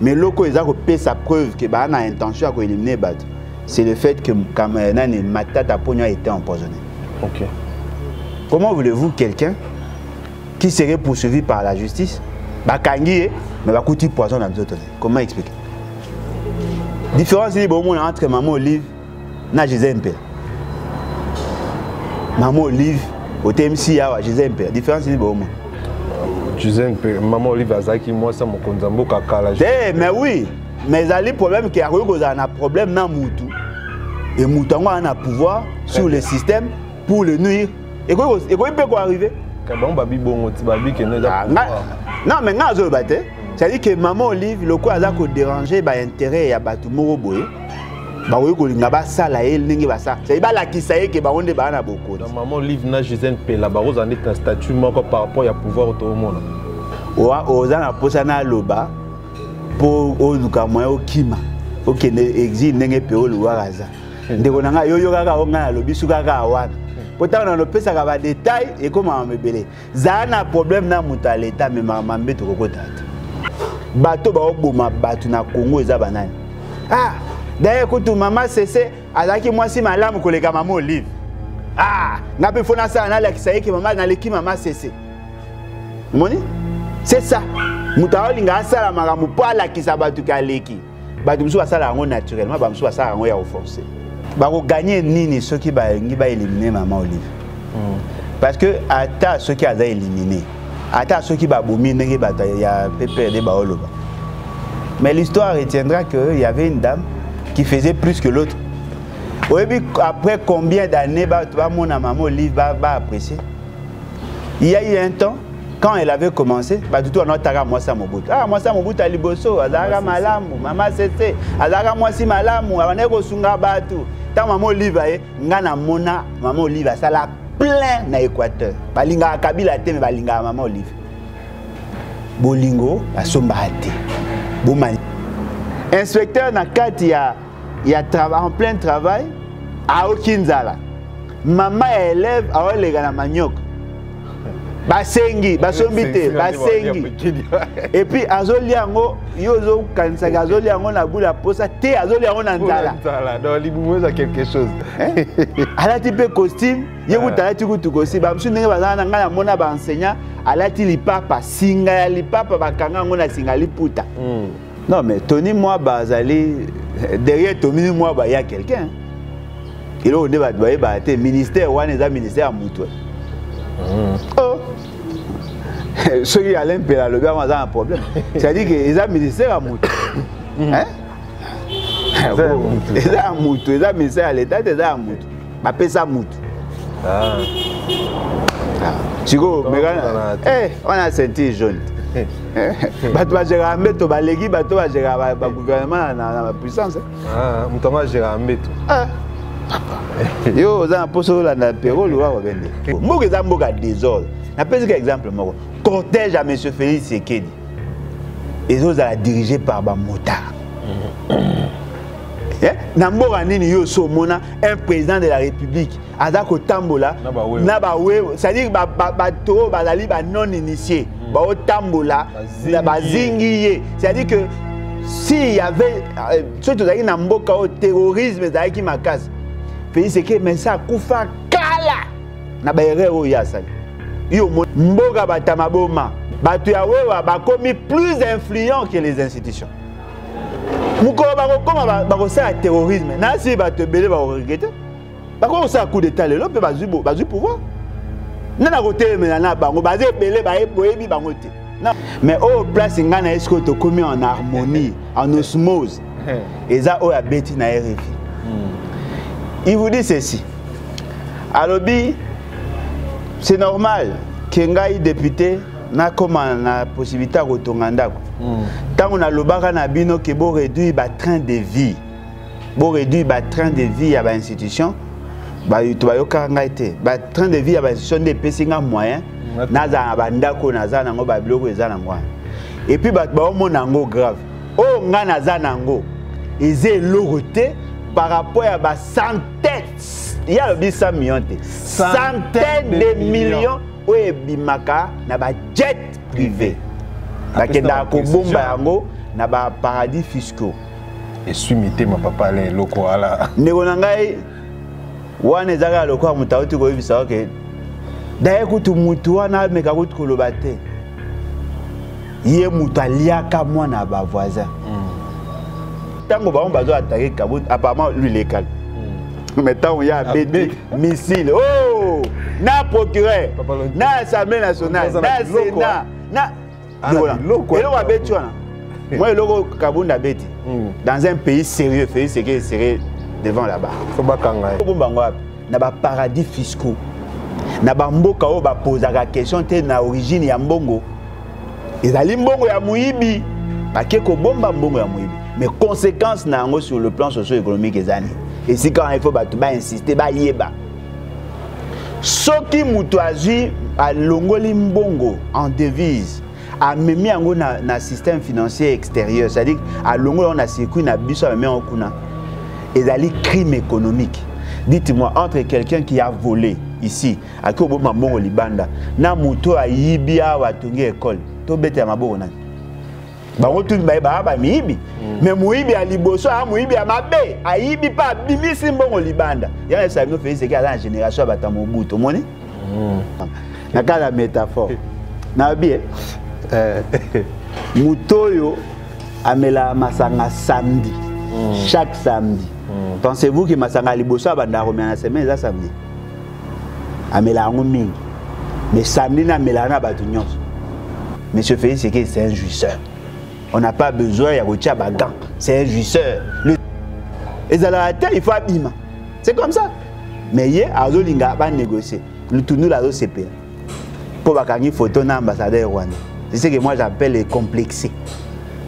mais loko eza sa preuve que ba na intention ya koélimine bato c'est le fait que euh, nani matata pogno a été empoisonné ok comment voulez-vous quelqu'un qui serait poursuivi par la justice bakangi ye mais bakuti poison na nzoto comment expliquer différence nini bomona entre maman olive na gisele mpela mama olive otemisi ye awa gisele mpela différence nini booma gisele mpela mama olive azalaki mwasi ya mokonzi ya mboka kala te eh, mais oui mais ezali problème ke akoki kozala na problème na mutu e mutu yango aza na pouvoir sur le système pour le nuire ekoki mpe koarrive bango babi bongo ti babi kende eza ah, non mais ngai azoloba te c'est-à-dire que maman olive lokola aza koderange baintérêt ya bato moko boye bakoki kolinga basala ye ndenge basala sai balakisa ye ke bango nde baa na bokonzi maman olive na gisene pela bakozala nde na statut moko par rapport ya pouvoir otomona oza na mposa na aloba mpo oluka moyen okima okende exil ndenge mpe oluwaka aza hmm. ndeko na ngai yoyokaka o ngai nalobi sukaka wana mpo ntango na lopesaka badetail ekomama mebele zala na problème na moto ya leta amemaka mambe tokokota te bato baoboma bato na congo eza banani ah daye kutu mama sese azalaki mwasi malamu koleka mama olive ah nga mpe mpo nasala nalakisa ye ke mama naleki mama sese omoni c'est ça moto aolinga asala makambo mpo alakisa bato ke aleki bato mosusu basala yango naturellement bato mosusu basala yango ya koforce bakoganye nini soki balingi baelimine mama olive hmm. parce que ata soki aza elimine ata soki babomi ndenge bato ya pprd baoloba mais l'histoire retiendra que y avait une dame qui faisait plus que l'autre oyebi après combien d'années bato bamona mama olive baapprécie ba il y a eu un temps quand elle avait commencé bato tu wana ataka mwasi ya mobutu ah mwasi ya mobutu ya liboso azalaka malamu mama sese azalaka mwasi malamu abandaki kosunga bato ntango mama olive aye ngai namona mama olive asala plein na équateur balingaka kabila te me balingaka mama olive bolingo basombaka te bomani inspecteur na kati ya ya en plein travail aoki nzala mama ya élève aoleka na manioc basengi basombi te basengi epuis azolia yango yo ozokanisaki azolia yango na bula posa te azolia yango na nzala eh? alati mpe costume ye ah. kutu alati kutu costume bamosusu ndenge bazala na ngai namona baenseignant alati lipapa singa ya lipapa bakanga yango na singa liputa hmm. Non, mais Tony Mwaba azali derrière Tony Mwaba il y a quelqu'un. Et là on est battu bah te ministère wana eza ministère mutu. Hmm. Oh. Ceux qui allaient payer le gars ont un problème. C'est-à-dire que eza ministère à mutu. Hmm. Hein? Eza mutu, eza ministère à l'état, eza mutu. bapesa mutu ah. ah. sikoyo mekana eh, wana ceinture jaune bato bageraka mbeto baleki bato bageraka bagouvernement na bapuissance ah, moto yango ageraka mbeto ah. yo oza na mposa olanda pero liwa kobende mboka eza mboka desordre napesi ka exemple moko cortège ya monsieur félix sekedi ezozala dirige par bamotard Eh, na mboka nini yo osi omona un président de la république aza kotambola na bawewe c'est-à-dire bato oyo bazali banon initie hmm. baotambola bazingi ye c'est-à-dire que s'il y avait euh, soki tozalaki na mboka oyo terrorisme ezalaki makasi félix eke mais sa akufa kala na baerreur oyo ye asali yo mboka batama boma bato ya wewa bakomi plus influent que les institutions mokolo bakokoma bakosala terrorisme nasi bato ebele bakoregrete bakoki kosala coup d'état lelo mpe bazwi pouvoir nde nakotelemela na bango baza ebele boyebi bango te mais oyo oh, place ngai na esiko tokomi en harmonie en osmose eza oyo abeti na ye revi il vous dit ceci alobi c'est normal ke ngai député nakoma na possibilité ya kotonga ndako ntango hmm. nalobaka na bino ke boreduire batrain de vie boreduire batrain de vie ya bainstitution bato bayokaka ngai te batrain de vie ya bainstitution nde epesi ngai moyen nazala na bandako oyo naza nango babiloko eza nango wana epuis bato baomona yango grave oyo oh, ngai naza nango eza eloko te par rapport ya bacentaine ye alobi 100 million te centaine de millions oyo ebimaka na ba jet privé bakendaka kobomba yango na ba paradis fiscaux eswi mitema papa le eloko wana ndeko na ngai wana eza kaka lokola moto auti koyebisa oke daye kutu motu wana ameka kutu koloba te ye moto aliaka mwana ya bavoisin ntango bango bazo atake kabut apparemment lui lekali hmm. mais ntango ye abeti missile o oh! na procureur na assemblée nationale na sénat na eloko abeti wana moi eloko kabunda abeti hmm. dans un pays sérieux pays seke sere devant là-bas obomba yango wapi na baparadis fiscaux na bamboka oyo bapozaka question te na origine ya mbongo ezali mbongo ya moyibi bake kobomba mbongo ya moyibi mais conséquence na yango sur le plan socio-économique eza nini esika wana ifo bato bainsiste bayeba soki moto azwi alongoli mbongo en devise amemi yango na, na système financier extérieur c'est-à-dire alongoli yango na circuit na biso amemi yango kuna ezali crime économique dites-moi entre quelqu'un qui a volé ici ake oboma mbongo libanda na moto oyo ayibi awa atongi ekole tobetela maboko nani bango tuni baye baa bamiyibi mm. me moyibi ya liboso aa moyibi ya mabe ayibi mpe abimisi mbongo libanda yana esala bino felise eke aza na génération ya bato ya mobutu omoni mm. na kaka na métaphore nabie eh. moto oyo amelaka masanga samedi mm. chaque samedi pensez-vous ke masanga ya liboso abandaka komela na semaine eza samedi amela yango mingi mais samedi na amelaka na bato nyonso monsieur félix eke c'est un jouisseur on n'a pas besoin ya kotia bagan c'est un jouisseur ezalaka te il faut abima c'est comme ça mais ye azolinga banégocier lutundula azosepela mpo bakangi photo na ambassadeur wana c'est ce que moi j'appelle complexé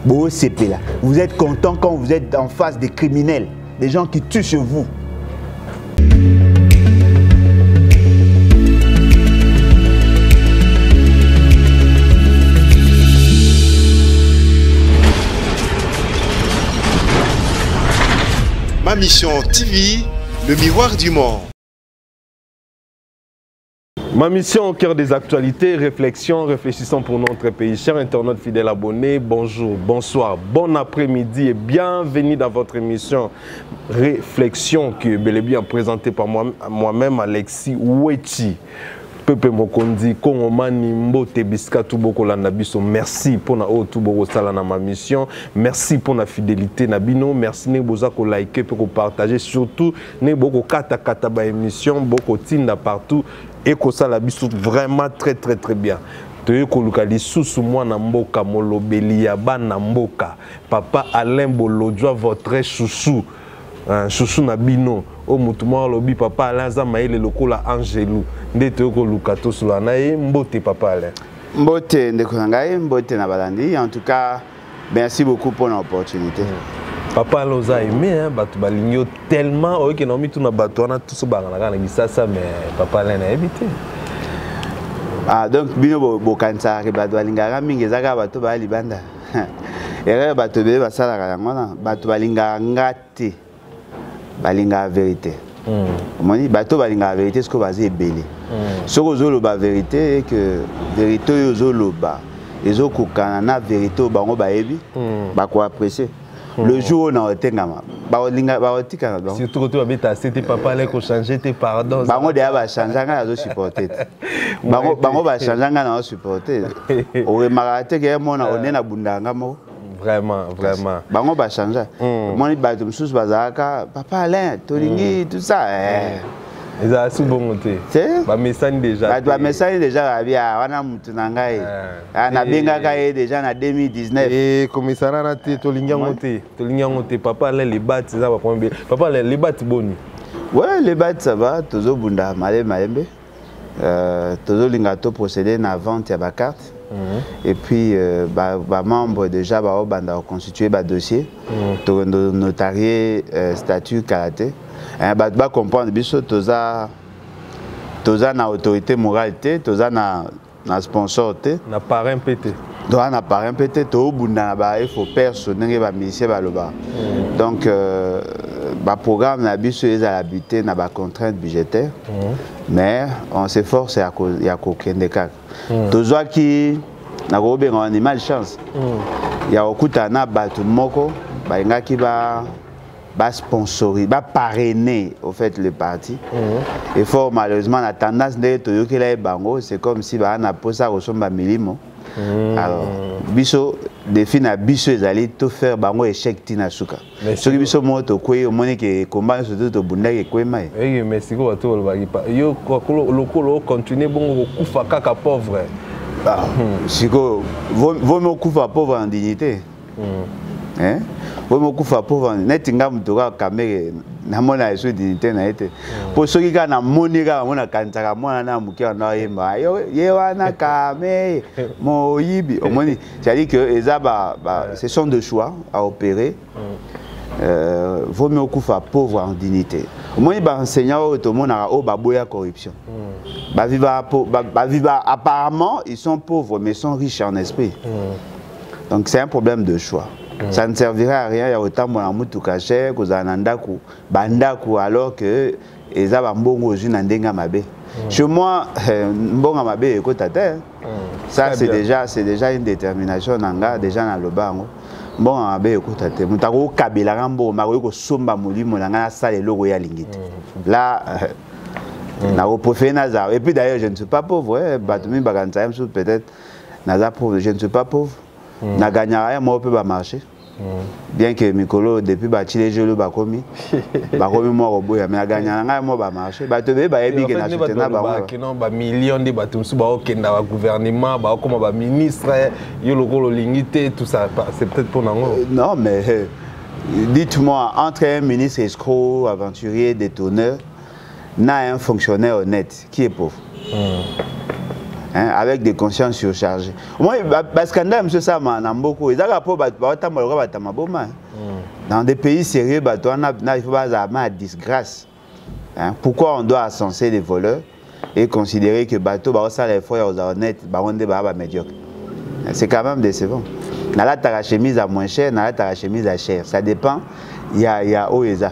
bosepela vous êtes content quand vous êtes en face des criminels des gens qui tuent chez vous. Ma mission TV, le miroir du monde. Ma mission au cœur des actualités, réflexion, réfléchissant pour notre pays. Chers internautes fidèles abonnés, bonjour, bonsoir, bon après-midi et bienvenue dans votre émission Réflexion qui est bel et bien présentée par moi-même Alexis Wechi. pepe mokonzi kongomani mbote bisika tu bokolanda biso merci mpona oyo tu bokosala na ma mission merci mpona fidélité na bino merci ndenge boza kolike mpe kopartage surtout ne boko kata kata ba émission boko tinda partout et ko sala biso vraiment très très très bien toye koluka lisusu mwana mboka molobeli ya bana mboka papa alain bolodjwa votre chouchou hein, chouchou na bino oyo motu moko alobi papa alain aza mayele lokola angelu nde toye koluka tosolola na ye mbote papa alain mbote ndeko na ngai mbote na balandi en tout cas merci beaucoup pour l'opportunité mm. papa ala oza aime hein, bato balingi yo tellement oyoki na omituna bato wana tuso bangana kaka na kisasa mais papa alain nayebi te ah, donc bino bokanisaka ke bato balingaka mingi eza kaka bato baya libanda erreur bato ebele basalaka yango wana bato balingaka nga te balingaka verite hmm. omoni bato oyo balingaka verite soki baza ebele hmm. soki ozoloba verite eke verite oyo ozoloba ezokokana na verite oyo bango bayebi hmm. bakoaprecie le jour oyo na otengama bakolinga bakotikana bango surtout koto babeta ase te papa ale kochange te pardon bango deya bachange ngai nazosupporte te bango bachange ngai naosupporte oremakaka te ke ye mona one nabundaka ngai moko vraiment vraiment bango bachangea hmm. moni bato mosusu bazalaka papa alain tolingi hmm. tout ça eh. hmm. ezala su bongo te bamesani déjà bato bamesani déjà babia ah, wana motu na ngai eh. ah, eh. nabengaka ye déjà na 2019 komisana na te tolingi yango te tolingi yango te papa alain lebati eza bakomi papa alain lebati boni we lebati sava tozobunda malembe malembe euh, tozolinga to procéder na vente ya bacarte mm -hmm. et puis euh, bamembre ba déjà baobanda koconstitue badossier mm -hmm. tonotarie euh, statut kala te eh, bato bacomprendre biso toza toza na autorité morale te toza na na sponsor te na parrain mpe te toa na parrain mpe te toobunda na baefo perso ndenge bamusicien balobaka mm. donc euh, baprogramme na biso ezala bute na bacontrainte budgétaire mm. mais on s'efforce ya kokende kaka mm. tozwaki nakobenga wana mal chance ya kokutana na bato moko balingaki ba ba sponsoriser ba parrainer au fait le parti mm -hmm. et fort malheureusement la tendance ndenge toyokela ye bango c'est comme si ba na posa kosomba milimo mm -hmm. alors biso defi na biso ezali to faire bango échec tina suka soki biso moko tokwei omoni ke komba nyonso to tobundaki ekwema ye eye mais sikoyo bato olobaki yo lokolo ocontinue bongo kokufa kaka pauvre ah, hmm. sikoyo vomi okufa pauvre na dignité eh? oyo mokufa pauvre neti nga moto kaka kamere namona yesu dinite na ye te mpo soki kaka namoni kaka yango nakanisaka mwana na moke wana ayemba ye wana kame moyibi omoni cetadire que eza ba, ba, ce sont de choix à opérer euh, vaut mieux okufa pauvre en dignité omoni baenseignant oyo tomonaka oyo baboya corruption baviva ba, ba, ba, apparemment ils sont pauvres mais sont riches en esprit mm. donc c'est un problème de choix mm. ça ne servirait à rien ya kotambola na motuka cher kozala na ndako bandako alors que eza bambongo ozwi na ndenge ya mabe mm. chez moi eh, mbongo mabe ekota te hein. mm. ça c'est déjà c'est déjà une détermination na nga déjà naloba yango mbongo mabe ekota te moto akokabelaka mbongo makoki kosomba molimo na ngai nasala eloko ye alingi te mm. la eh, mm. nakoprofere nazala et puis d'ailleurs je ne suis pas pauvre eh, bato mibakanisaka mosusu peut-être naza pauvre je ne suis pas pauvre mm. na gagnaka ya moko mpe bamarché mm. bien que mikolo depuis batile joli bakomi bakomi mwa koboya mais aganya na ngai mwa bamarché bato ebele bayebi ke na soutena bango bamillion nde bato mosusu baokenda bagouvernement baokoma baministre yo lokola olingi te tout ça c'est peut-être mpo nango euh, non mais euh, dites-moi entre un ministre escroc aventurier détonneur na un fonctionnaire honnête qui est pauvre mm. hein, avec des consciences surchargées moi bascandale monsieur sama na mboko ezalaka mpo bato baotambola lokola bato ya maboma mm. dans des pays sérieux bato wana il faut bazala ma disgrâce hein, pourquoi on doit ascenser les voleurs et considérer que bato baosala effort ya kozala honnête bango nde baa bamédiocre c'est quand même décevant nalataka chemise ya moins cher nalataka chemise ya cher ça dépend ya, ya oyo eza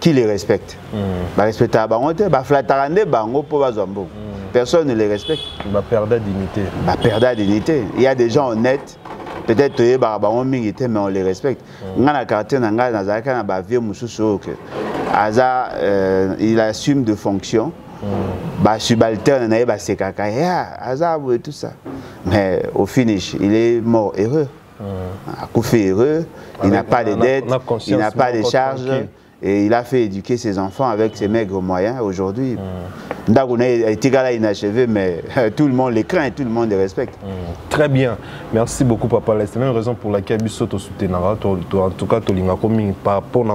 qui les respecte mm. ba respecta bango te ba flattaka nde bango po bazwa mbongo mm. personne ne les respecte ba perda dignité ba perda dignité il y a des gens honnêtes peut-être toyebaka bango mingi te mais on les respecte mm. ngai na quartier na ngai nazalaki na ba vieux mosusu oyo ke aza euh, il assume de fonction mm. ba subalterne na ye basekaka ya aza boye tout ça mais au finish il est mort heureux A coup heureux. Il n'a pas de dettes, Il n'a pas de charges. Et il a fait éduquer ses enfants avec ses maigres moyens aujourd'hui. Mmh. Ndagouné est égal inachevé, mais tout le monde les craint, tout le monde le respecte. Mm. Très bien. Merci beaucoup, Papa C'est la même raison pour laquelle il sommes toi, en tout cas, nous sommes par rapport à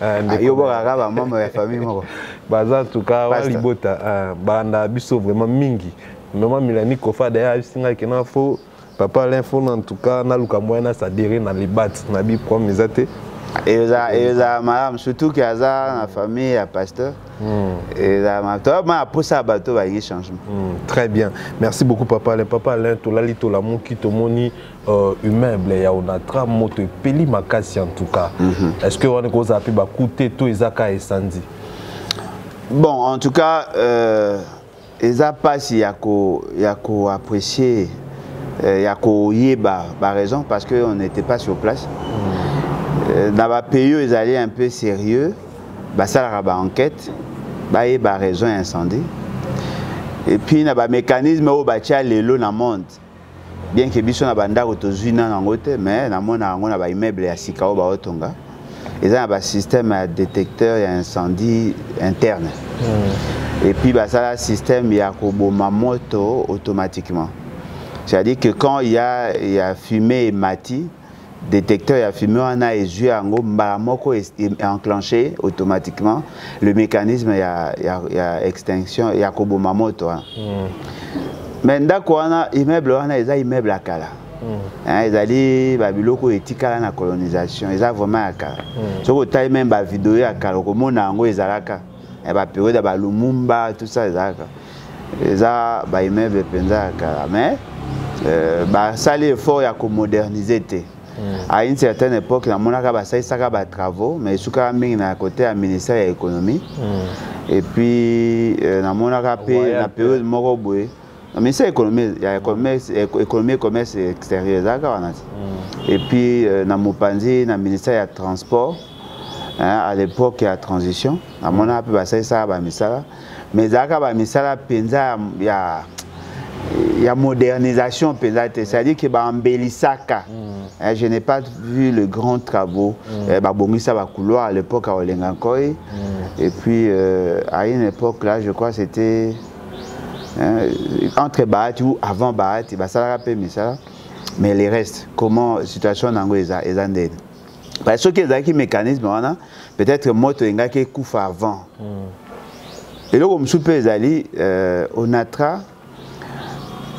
Eh, yo bokaka bamama ya famille moko baza tuka wa libota eh, balanda biso vraiment mingi mama milani kofa daya ayebisingaki na fo papa alain fo na ntuka naluka moyen nasadere na libate na bi problème eza te ezala malamu surtout ke aza na famille ya pasteur hmm. ezala malamu toya ma aposa ya bato balingi changement hmm, très bien merci beaucoup papa alain papa alain tolali tolamuki tomoni Euh, humeuble ya onatra moto epeli makasi en tout cas mm -hmm. est ce que wana ekozala mpe bakute to eza ka esandi bon en tout cas euh, eza mpasi ya koapprécier euh, ya koyeba baraison parce que on n'était pas sur place mm. euh, na bapays oyo ezali un peu sérieux basalaka baenquête bayeba raison ya incendie epuis na bamécanisme oyo batya lelo na monde bien ke biso na bandako tozwi nano yango te mais namonaka yango na baimmeuble ya sika oyo baotonga eza na basystème ya détecteur ya incendie interne hmm. et puis basala système ya koboma moto automatiquement c'est à dire que quand il y a, il y a fumée emati détecteur ya fumée wana ezwi yango mbala moko enclenche automatiquement le mécanisme ya, ya, ya extinction ya koboma moto wana mm. mais ndako wana immeuble wana eza immeuble ya kala mm. hein, ezali babiloko oyo etikala na colonisation eza vraiment ya kala mm. soki otali meme bavideo ya kala okomona yango ezalaka eh, baperiode ya balumumba tout ça ezalaka eza ba immeuble mpenza ya kala mais euh, basali effort ya komodernize te hmm. à une certaine époque namonaka basalisaka batravaux mais esukaka mingi na kote ya ministère ya économie hmm. et puis euh, namonaka mpe na periode moko boye na ministère ya économie ya commerce économie et commerce extérieur ezalaka wana te hmm. et puis euh, na mopanzi na ministère ya transport hein, à l'époque ya transition namonaka mpe basalisaka bamisala mais ezalaka bamisala mpenza ya, ya ya modernisation mpenza te c'est-à-dire que baambelisaka mm. eh, je n'ai pas vu le grand travaux mm. eh, babongisa bacouloir à l'époque à olengankoi mm. et puis euh, à une époque là je crois c'était hein, entre bahati ou avant bahati basalaka mpe misala mais les restes comment situation na yango eza eza ndeni parce soki ezalaki mécanisme wana peut-être moto engaki ekufa avant mm. eloko mosusu mpe ezali euh, onatra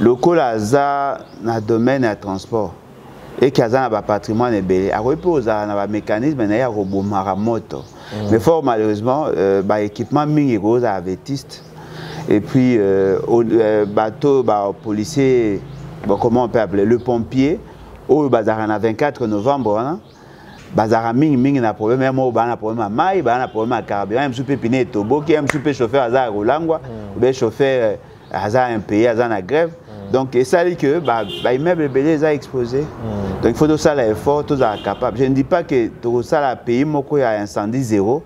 lokola aza na domaine ya transport eke aza na bapatrimoine ebele akoki mpe kozala na bamécanisme na ye ya kobomaka moto mm. mais fort malheureusement euh, baéquipement mingi ekoki kozala avetiste et puis euh, euh, bato bapolicier comment on peut appeler le pompier oyo bazalaka na 24 novembre wana bazalaka mingi mingi na problème ya moko baa na problème ya mai baa na problème ya carburant ya mosusu mpe pine etoboki ya mosusu mpe chauffeur azalaka kolangwa hmm. obe chauffeur euh, aza impaye aza na grève hmm. donc esali que baimmeuble ebele eza exposé hmm. donc il faut tosala effort tozala capable je ne dis pas que tokosala pays moko ya incendie zéro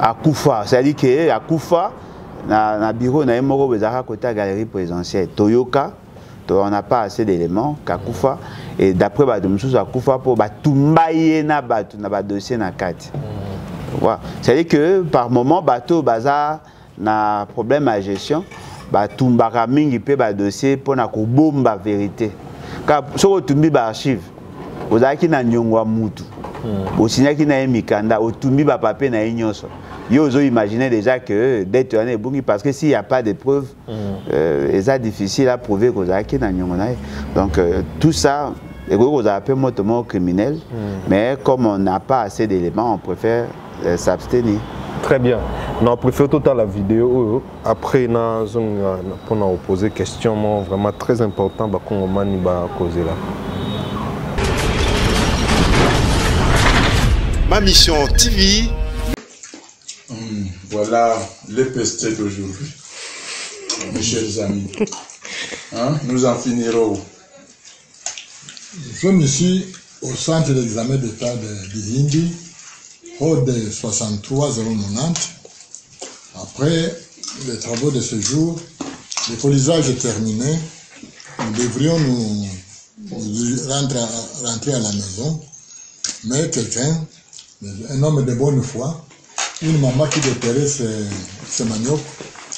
akufa c'est à dire que akufa na, na bureau na ye moko bozalaka kota galerie présidentielle toyoka to, on n'a pas assez d'éléments kakufa et d'après bato mosusu akufa mpo batumba ye na bato na badossier na kati mm. voilà. c'est à dire que par moment bato baza na problème ya gestion batumbaka mingi mpe badossier mpo na kobomba verité soki otumbi baarchive ozalaki na niongo ya mutu hmm. osinyaki na ye mikanda otumbi bapapie na ye nyonso ye ozoimagine déjà que euh, dete wana ebungi parce que s'il y a pas de preuve hmm. euh, eza difficile à prouver kozalaki na niongo na ye donc euh, tout ça ekoki kozala mpe moto moko criminel hmm. mais comme on n'a pas assez d'éléments on préfère eh, s'absteni très bien na préfère totala video oyo après nazonga mpona opose question mo vraiment très important bakongomani bakozela ma mission tv hmm, voilà les pestes d'aujourd'hui mes chers amis hein, nous en finirons Nous sommes ici au centre d'examen d'état de, de OD 63090. Après les travaux de ce jour, le colisage est terminé. Nous devrions nous, rentrer, à, rentrer la maison, mais quelqu'un, un homme de bonne foi, une maman qui déterrait ce manioc,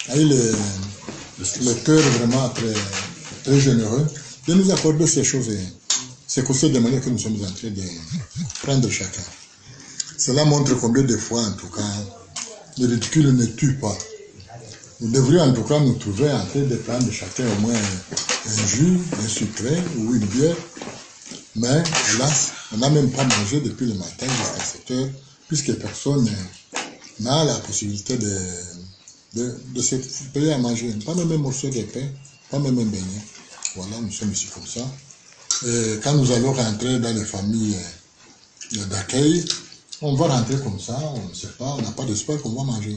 a eu le, cœur vraiment très, généreux de nous accorder ces choses, ces conseils de manière que nous sommes en train de prendre chacun. Cela montre combien de fois, en tout cas, le ridicule ne tue pas. Nous devrions en tout cas nous trouver en train de prendre chacun au moins un jus, un sucré ou une bière. Mais hélas, on n'a même pas mangé depuis le matin à 7 heures, puisque personne n'a la possibilité de, de, se payer à manger. Pas même un morceau de pain, pas même un beignet. Voilà, nous sommes ici comme ça. Et euh, quand nous allons rentrer dans les familles euh, d'accueil, on va rentrer comme ça, on ne sait pas, on n'a pas d'espoir qu'on va manger.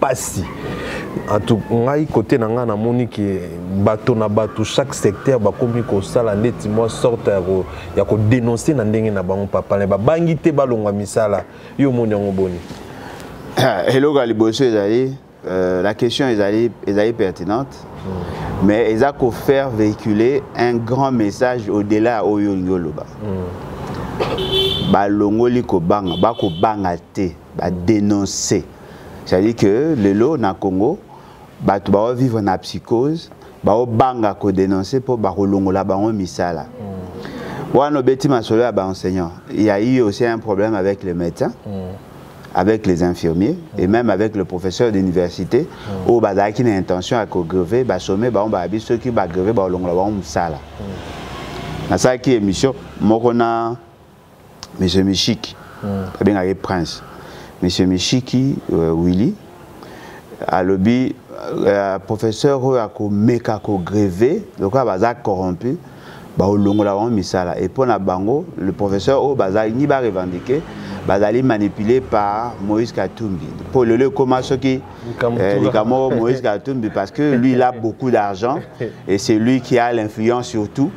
pasi antu ngai kote na ngai namoni ke bato na bato chaque secteur bakomi kosala ndeti mwa sorte ya kodenonse na ndenge na bango papale babangi te balongwa misala yo omoni yango boni ah, eloko ya liboso ezali euh, la question ezali, ezali pertinente mm. mais eza kofaire véhiculer un grand message au-delà ya oyo olingi oloba mm. balongoli kobanga bakobanga te badenonse mm. c'est-à-dire que lelo na congo bato baovivre na psychose baobanga kodenonce mpo bakolongola bango misala mm. wana obeti masolo ya baenseignant il y a eu aussi un problème avec le médecin mm. avec les infirmiers mm. et même avec le professeur d'université mm. oyo bazalaki na intention ya kogreve basome bango bayabi soki bagreve bakolongola bango mosala mm. nasalaki émission moko na monsieur mishiki mm. babengaka ye prince monsieur mishiki euh, willy alobi euh, professeur oyo akomeka kogreve lokola baza corrompu baolongola bango misala e mpo na bango le professeur oyo bazalingi barevendike bazali manipule par moïse katumbi mpo lelo ekóma soki eh, likambo moïse katumbi parce que lui il a beaucoup d'argent et c'est lui qui a l'influence surtout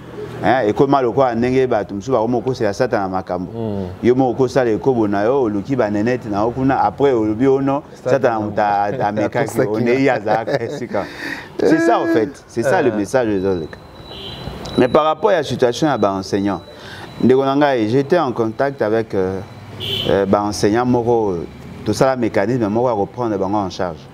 eh, ekoma lokola ndenge bato mosusu bakoma okosela satana makambo mm. yo moko okosala ekobo na yo oluki banenete na yo kuna après olobi ono satana moto amekaki onei azalaka esika c'est ça en fait c'est ça le eh. message ezoleka mais par rapport ya situation ya baenseignant ndeko na ngai j'étais en contact avec euh, euh, baenseignant moko tosala mécanisme moko ya koprendre bango en charge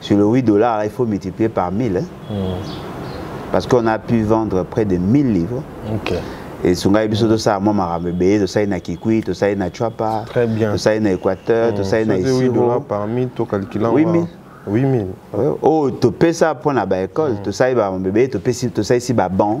Sur le 8 dollars, là, il faut multiplier par 1000. Hein? Mm. Parce qu'on a pu vendre près de 1000 livres. Okay. Et sungai biso to sa mwa makambo ebele tosali na kikui tosali na chwapa tosali na équateur tosali na isiro parmi to calculant 8000 8000 oyo topesa mpo na baekole tosali bamambo ebele tosalisi babanc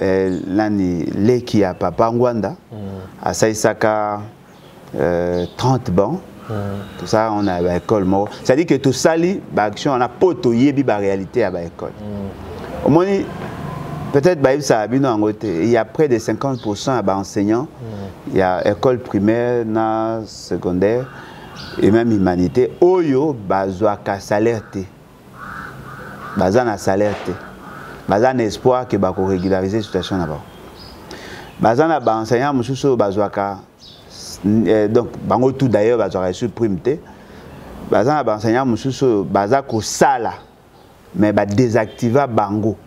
eh, nani leki ya papa ngwanda mm. asalisaka euh, 30 bancs mm. tout ça on a baekole moko c'est à dire que tosali baaction wana mpo toyebi baréalité ya baekole mm. omoni peut-être bayebisaka bino yango te il y a près de 50 pourcent ya baenseignant mm. ya école primaire na secondaire et même humanité oyo bazwaka salaire te baza na salaire te baza na espoir ke bakoregularize situation na bango baza na baenseignant mosusu oyo bazwaka eh, donc bango tout d'ailleurs bazwaka esu prime te baza na baenseignant mosusu oyo baza kosala mais badésactiva bango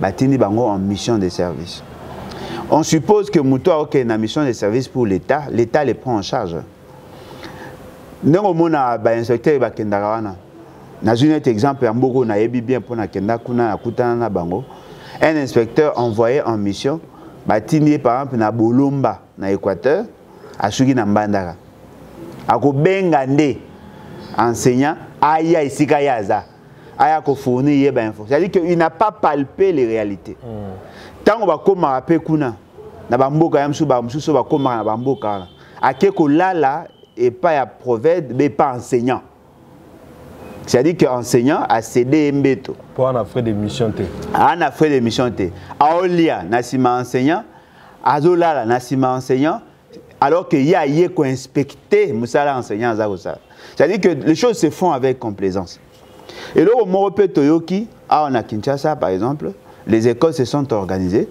batindi bango en mission de service on suppose que moto akokende na mission de service pour l'état l'état le prend en charge ndenge omona bainspecteur bakendaka wana nazwi neti exemple ya mboko nayebi bien mpo nakenda kuna nakutana na bango un inspecteur envoyé en mission batindi ye par exemple na bolomba na équateur asuki na mbandaka akobenga nde enseignant aya esika ye aza aya ko fournir ye ba info c'est à dire que il n'a pas palpé les réalités hmm. tango ba komaka pe kuna na ba mboka ya msu ba msusu ba komaka na ba mboka wana ake kolala epai ya provede be pa enseignant c'est-à-dire que enseignant a cédé ye mbeto mpo ana frais de mission te ana frais de mission te aolia na nsima enseignant azolala na nsima enseignant alors que ye aye koinspecte mosala enseignant aza kosala c'est-à-dire que les choses se font avec complaisance eloko moko mpe toyoki awa na kinshasa par exemple les écoles se sont organisées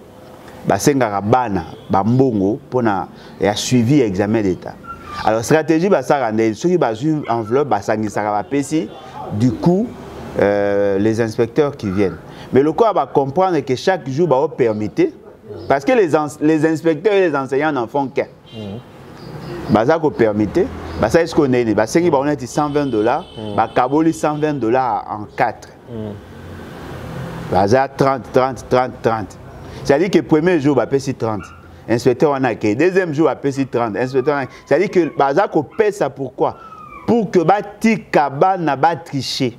basengaka bana bambongo mpo na ya suivi ya examen d'état alors stratégie basalaka nde soki bazwi enveloppe basangisaka bapesi du coup euh, les inspecteurs qui viennent mais lokola bacomprendre que chaque jour baopermite parce que les, les inspecteurs et les enseignants n'en font qu'un mm. baza kopermite basali sikoyo ndenge nini basengi bango neti 120 dollars mm. bakaboli 120 dollars en 4 mm. baza 30 30 30 30 c'est-à-dire que premier jour bapesi 30 inspecteur wana akei deuxième jour bapesi 30 inspecteur wana c'est-à-dire que baza kopesa pourquoi pour que batika bana batriche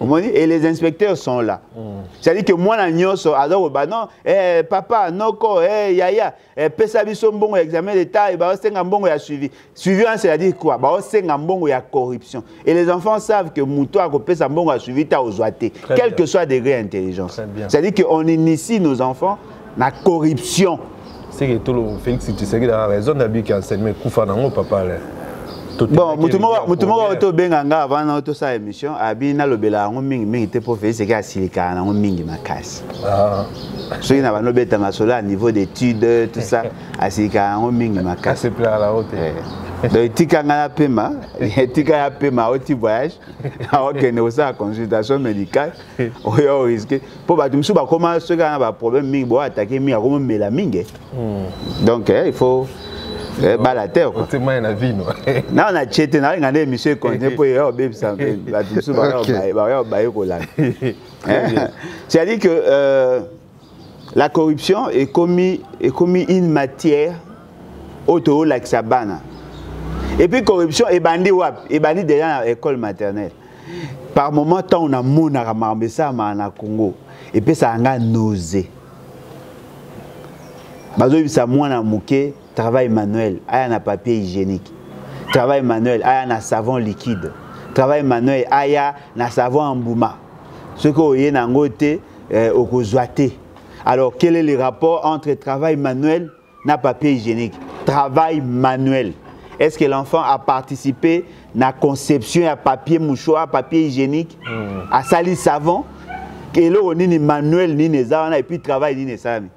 omoni et les inspecteurs sont là mm. c'est-à-dire que mwana nyonso aza koloba non eh, papa noko eh, yaya eh, pesa biso mbongo ya examen d'état e baosenga mbongo ya suivi suivi wana c'est-à-dire quoi baosenga mbongo ya corruption et les enfants savent que moto akopesa mbongo ya suivi ta ozwa te quel que soit degré ya intelligence c'est-à-dire que on initie nos enfants na corruption seke etolo félix tshisekedi a raison na biki enseignement ekufa nango papa le bon motu moko oyo tobenga nga avant na tosala émission abi nalobela yango mingi mingi te mpo félix eke asilikaka nango mingi makasi ah. soki na bando obeta masolo ya niveau d'étude tout ça asilikaka yango mingi makasi eh. donc etika ngai napema etika ya pema oti voyage akokende kosala consultation médicale oya o risque mpo bato mosusu bakoma soki ana baproblème mingi boa atake mingi akoma mela mingi hmm. donc eh, il faut eh, bala te otemai na vino nao na tie te nalinga nde émission ekonte mpo eya obebisa bato mosusu bakoya obaye kolanda c'est-à-dire que euh, la corruption ekomi ekomi une matière oyo toyolakisa bana et puis corruption ebandi wapi ebandi déjà na école maternelle par moment ntango namonaka makambo esalamaka na congo epesaka ngai nose bazoyebisa mwana moke travail manuel aya na papier hygiénique travail manuel aya na savon liquide travail manuel aya na savon ya mbuma soki oye na yango te euh, okozwa te alors quel est le rapport entre travail manuel na papier hygiénique travail manuel est ce que l'enfant a participé na conception ya papier mouchoir papier hygiénique mm. asali savon eloko nini manuel nini eza wana epuis travail nini esalami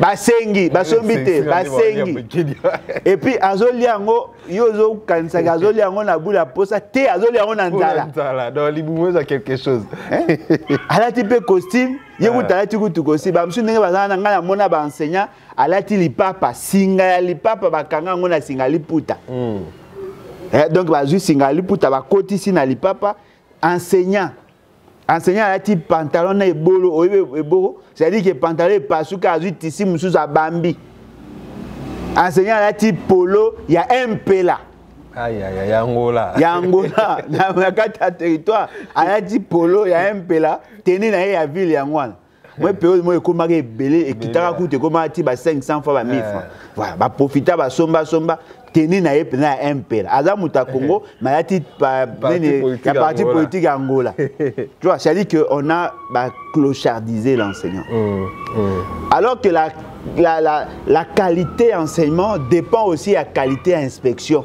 basengi basombi te basengi epuis azolia yango yo ozokanisaki azolia yango na bula posa te azolia yango na nzalaalati mpe costume ye kutu ah. alati kutu costume bamosusu ndenge bazala na ngai namona baenseignant alati lipapa singa ya lipapa bakanga yango na singa liputa hmm. eh, donc bazwi singa liputa bakotisi na lipapa enseignant enseignant alati pantalon na ebolo oyebi eboko c'est-à-dire ke pantalon epasuki azwi tisi mosusu abambi enseignant alati polo ya mpela ya angola ya angola na kati ya territoire alati polo ya mpela teni na ye ya ville yango wana moi periode moi ekomaki ebele ekitaka kutu ekomaka ti ba 500 fois ba 1000 eh. francs voilà baprofita basombasomba teni na ye mpenza ya mpela aza moto ya congo eh. mais ayati nini ya parti politique ya angola tu vois c'est-à-dire que on a baclochardise l'enseignant mm, mm. alors que la, la, la, la qualité enseignement dépend aussi ya qualité ya inspection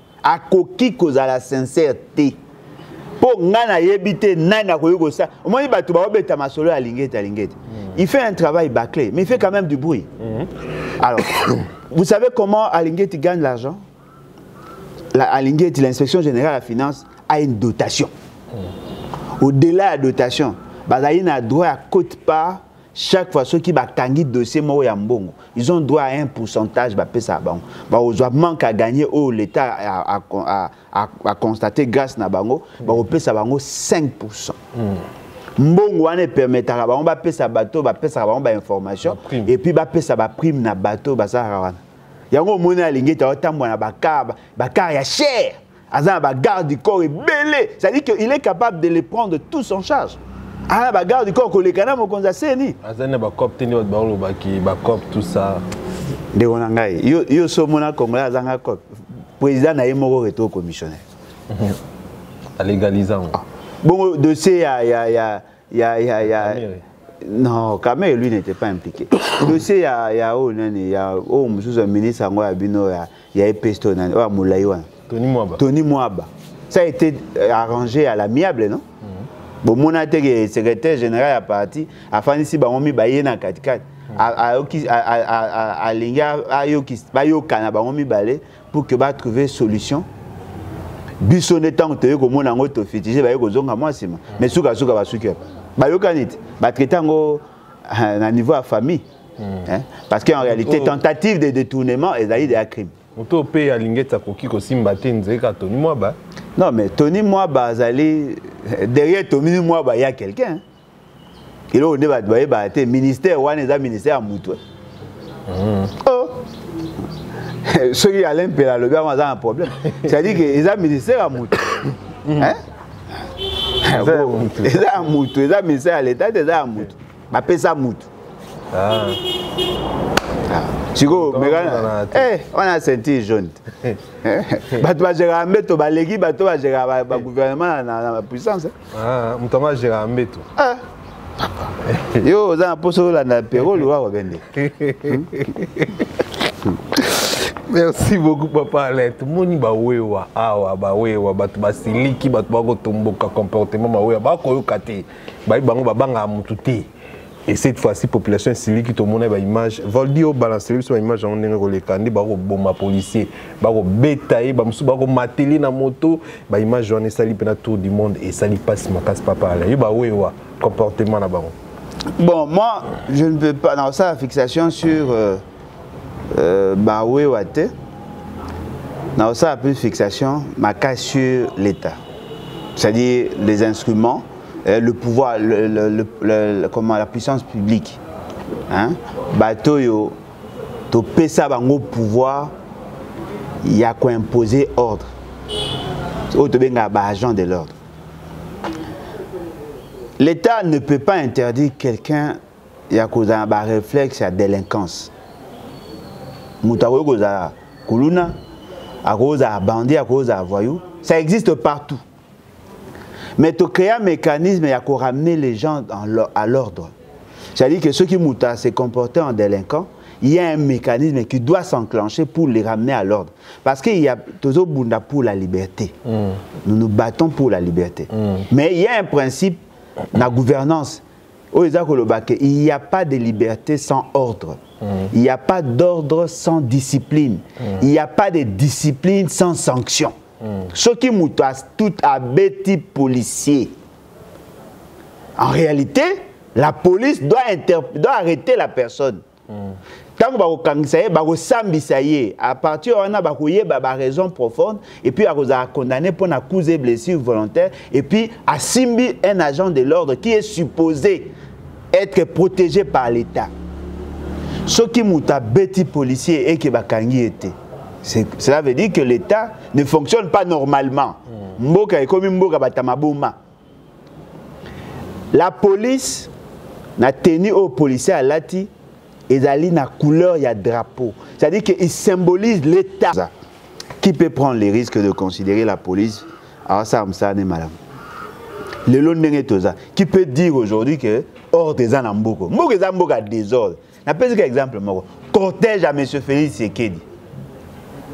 akoki kozala sincère te mpo ngai nayebi te nani akoki kosala omoni bato baobeta masolo ya lingete ya lingete mm. il fait un travail baclé mais il fait quand même du bruit mm. alors vous savez comment alingeti gagne l'argent la, alingeti l'inspection générale ya finance a une dotation mm. au-delà ya dotation bazali na droit ya cote part chaque fois soki bakangi dossier moko ya mbongo ils ont droit à un pourcentage bapesaka bango bakozwa manque à gagner oyo l'état aconstate grâce na bango bakopesa bango 5 pourcent mm. mbongo wana epermetaka bango bapesa bato bapesaka bango bainformation et puis bapesa baprime na bato basalaka wana yango omoni alingi ete aotambwa na bakar bakar ya chere aza na bagarde du corps ebele c'est-à-dire que il est capable de les prendre tous en charge aza na bagarde du corps koleka na mokonzi ya seni aza na bacope te nde bato baolobaki bacope tout ça ndeko na ngai yo, yo so omona congolais azanga cope président na ye moko reto commissionnaire alegalize yango ah. bongo dossier ya, ya, ya ya ya ya non kamere lui n'était pas impliqué dossier ya ya oyo nani ya oyo mosusu ya ministre yango ya bino ya ya epesi to nani oyo ya molai wana tony mwaba tony mwaba ça a été euh, arrangé à l'amiable non mhm. bomona te ke secrétaire général ya parti afandisi bango mibaye na katikati mhm. alingi bayokana bango mibale pour que ba trouver solution biso nde ntango toyei komona yango tofitise bayei kozonga mwa nsima mais sukasuka basuki wapi bayokani te batraite yango euh, na niveau ya famille hmm. parce que en réalité tentative de détournement ezali deya crime moto oyo mpe alingi ete akoki kosimba te nzeka toni mwaba non mais toni mwaba azali euh, derrière tomini mwaba ya quelqu'un eloko nde bato bayebaka te ministère wana eza ministère ya moto mm. oh. soki alain mpela alobi yango aza na problème cestadire ke eza ministère ya moto mm. eza ya moto eza ministère ya leta te eza ya moto bapesa moto ah. ah. sikoyo mekana eh, wana ceinture jaune te bato bageraka mbeto baleki bato bageraka bagouvernement na puissance Ah, moto yango ageraka mbeto ah. yo oza na mposa olanda pero liwa kobende merci beaucoup papa alain tomoni bawewa awa bawewa bato basiliki bato bakotomboka comportement bawewa bakoyoka te bayi bango babangaka motu te et cette fois-ci population esiliki tomona ba image valdi obalancer biso ba image yango ndenge koleka nde bakoboma policier bakobeta ye bamosusu bakomateli na moto ba image wana esali mpena tour du monde esali mpasi makasi papa ala yo bawewa comportement na bango bon moi je ne peux pas nakosala fixation sur euh, euh, bawewa te nakosala plus fixation makasi sur l'état c'est-à-dire les instruments eh, le pouvoir le, le, le, le, comment la puissance publique hein bato oyo topesa bango pouvoir ya koimpose ordre oyo tobengaka baagent de l'ordre l'état ne peut pas interdire quelqu'un ya kozala na baréflexe ya délinquance moto akoki kozala kuluna akoki kozala bandi akoki kozala voyou ça existe partout Mais tu crées un mécanisme il y a pour ramener les gens à l'ordre. C'est-à-dire que ceux qui à se comportent en délinquants, il y a un mécanisme qui doit s'enclencher pour les ramener à l'ordre. Parce qu'il y a toujours pour la liberté. Mm. Nous nous battons pour la liberté. Mm. Mais il y a un principe la gouvernance. Il n'y a pas de liberté sans ordre. Mm. Il n'y a pas d'ordre sans discipline. Il n'y a pas de discipline sans sanction mm. soki moto tout abeti policier en réalité la police doit, doit arrêter la personne mm. ntango bakokangisa ye bakosambisa ye à partir wana bakoyeba baraison profonde et puis akozala condamné mpo na coups et blessure volontaire et puis asimbi un agent de l'ordre qui est supposé Être protégé par l'État. Soki muta beti policier et que bakangi était. Cela veut dire que l'État ne fonctionne pas normalement. Hmm. Mboka ekomi mboka batamaboma. La police na tenue au policier alati ezali na couleur ya drapeau. C'est-à-dire qu'il symbolise l'État. Qui peut prendre les risques de considérer la police asala mosala ne malamu lelo ndenge toza qui peut dire aujourd'hui que ordre eza na mboka mboka eza mboka ya désordre napesi ka exemple moko cortège ya monsieur félix sekedi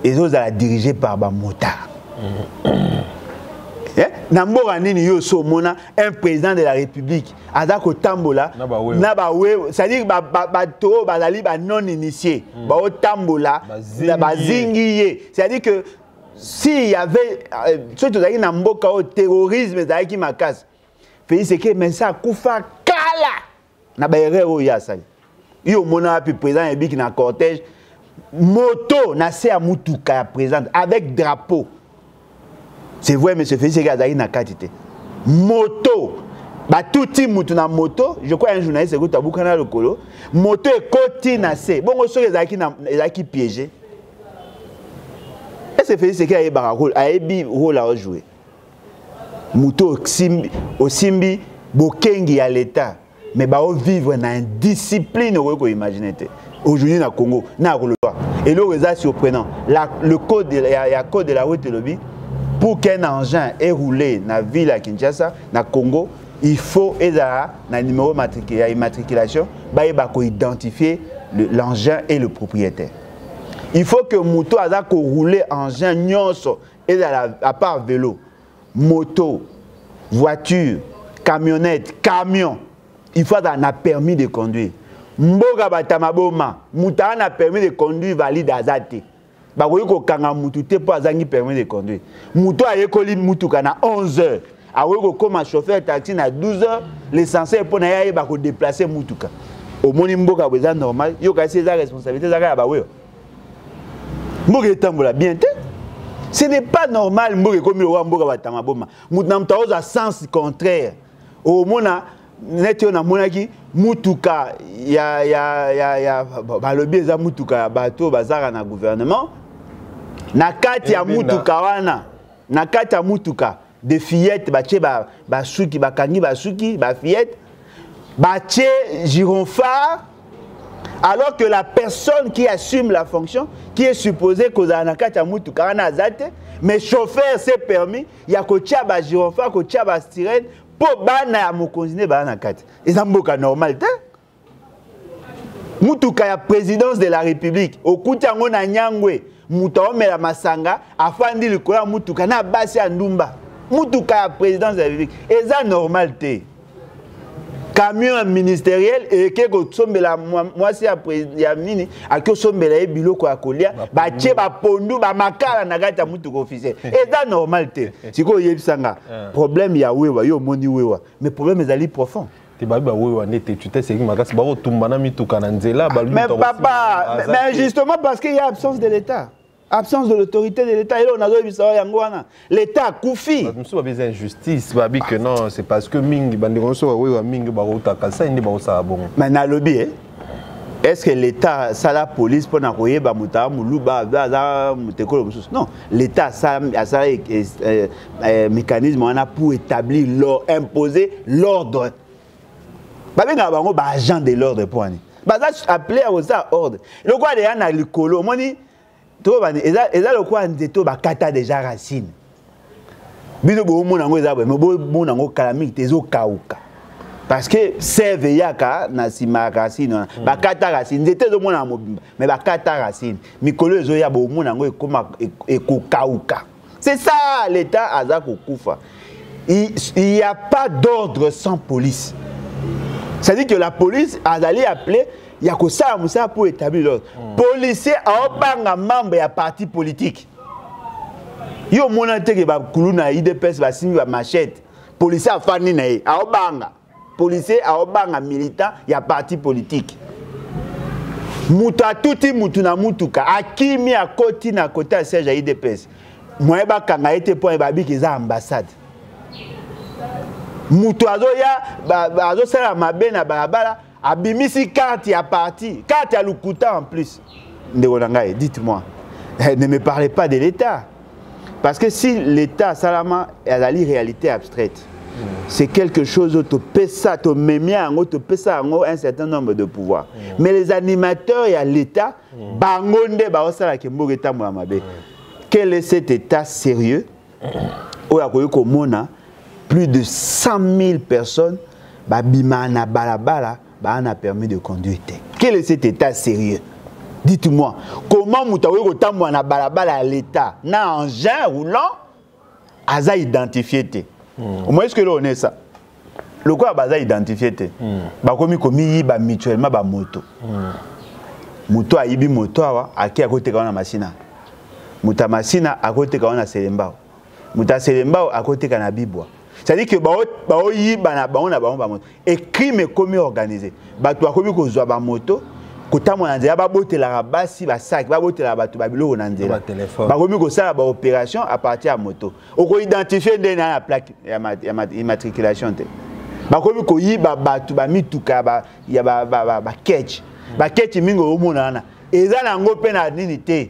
ezozala dirige par bamotard eh? na mboka nini yo osi omona un président de la république aza kotambola na bawewe c'est-à-dire bato oyo bazali banon initie baotambola bazingi ye c'est-à-dire que si y avait euh, soki tozalaki na mboka oyo terrorisme ezalaki makasi félix eke mais sa akufa kala na baerreur oyo ye asali yo omona wapi président yebiki na cortège moto na se ya motuka ya présidente avec drapeau c'est vrai monsieur félix eke azalaki na kati te moto batuti motu na moto je crois un journaliste ekuta bukana lokolo moto ekoti na se bongo soki ezalaki piége ese félix eke ayebaka role ayebi role aojoue moto osimbi bokengi ya leta mais baovivre na indiscipline okoki koimagine te aujourd'hui na congo na koloba eloko eza surprenant la, le code de, ya, ya code de la route elobi pour qu'un engin eroule na ville ya kinshasa na congo il faut ezala na numéro ya immatriculation bayeba koidentifie l'engin et le propriétaire il faut que moto aza korouler engin nyonso ezala à part vélo moto voiture camionnette camion il faut azala na permis de conduire mboka batama boma moto aza na permis de conduire valide aza te bakoki kokanga motu te mpo azangi permis de conduire moto ayekoli motuka na 11 heures akoki kokoma chauffeur taxi na 12 heures l'essentiel mpo na ye ayeba kodeplace motuka omoni mboka bo eza normal yo kasi eza responsabilité ezaka ya bawewa mboka etambola bien te ce n'est pas normal mboka ekomi lokola mboka batama boma moto na moto akozwa sens contraire omona neti oyo namonaki mutuka ya, ya, ya, ya balobi eza mutuka ya bato oyo bazalaka na gouvernement na kati ya mutuka wana na kati ya mutuka de fillette batie basuki ba bakangi basuki ba fillette batie gironfar alors que la personne qui assume la fonction qui est supposée kozala na kati ya motuka wana aza te mais chauffeur se permis ya kotia bagironfar kotia bastirene mpo bana ya mokonzi nde baa na kati eza mboka normal te mutuka ya présidence de la république okuti yango na nyangwe moto aomela masanga afandi likolo ya mutuka na basi ya ndumba mutuka ya présidence de la république eza normal te camion ministériel eke kosombela mwasi ya, ya nini ake osombela ye biloko ya kolia batie bapondu bamakala na kati ya motuka officiel eza normal te sikoyo oyebisa nga eh. problème ya wewa yo omoni wewa mais problème ezali profond te babi baoyo wana ete tutese eki makasi bakotumba na mituka na nzela mais papa mais justement parce qu'il y a absence de l'état absence de l'autorité de l'état eloo nazoyebisa yo yango wana l'état akufi bato mosusu babeza injustice babi que non c'est parce que mingi bandeko nyonso baoyo ya mingi bakotaka sai nde bakosala bongo mais nalobi e eh? est ce que l'état asala police mpo na koyeba moto aza moluba aza moto ekolo mosusu non l'état asala eh, eh, eh, mécanisme wana pour établir l'or imposer l'ordre babengaka bango baagent de l'ordre mpo wani baza appelé ya kozala ordre lokola deya na likolo omoni tobandi eza, eza lokola nzete oyo bakata deja racine bino boomona yango eza boye me bomona yango kala mingi te ezokauka parce que sève eyaka na nsima ya racine wana mm. bakata racine nzete ezomonana mobimba me bakata racine mikolo ezoya bomona yango ekokauka c'est ça l'état aza kokufa il n'y a pas d'ordre sans police c'est à dire que la police azali appelée ya kosala mosala mpo établir l'ordre hmm. policier aobanga membre ya parti politique yo omona te ke bakulu na idps basimbi bamachete policier afandi na ye aobanga policier aobanga militant ya parti politique moto atuti motu na motuka akimi akoti na kote ya siège ya idps moye bakanga ye te mpo ye babiki eza ambassade moto azoya azosala mabe na balabala abimisi karte ya parti karte ya lokuta en plus ndeko na ngai dites moi eh, ne me parlez pas de l'état parce que si l'état asalama ezali réalité abstraite mm. c'est quelque chose oyo topesa tomemi yango topesa yango un certain nombre de pouvoir mm. mais les animateurs ya l'état mm. bango nde baosalaka mboka etambola mabe mm. quel est cet état sérieux mm. oyo akoki komona plus de 100 000 personnes babima na balabala baa na permis de conduire te quel est cet état sérieux dites-moi comment moto akoki kotambwa na balabala ya l'état na engin roulant aza identifie te hmm. omoi ce que eloko ne ça lokola baza identifie te hmm. bakomi komiyiba mutuellement bamoto hmm. moto ayibi moto awa ake akoteka wana masina moto ya masina akoteka wana selembao moto aselembao akoteka na bibwa c'est-à-dire que baoyiba na bango na bango bamoto ecrime ekomi organise bato bakomi kozwa bamoto kotambola na nzela babotelaka basi basaki babotelaka bato babiloko na nzela bakomi kosala baopération à partir ya moto okoidentifie nde na na plaque ya immatriculation te bakomi koyiba bato bamituka ya baketch baketch mingi omonana eza na yango mpe na nini te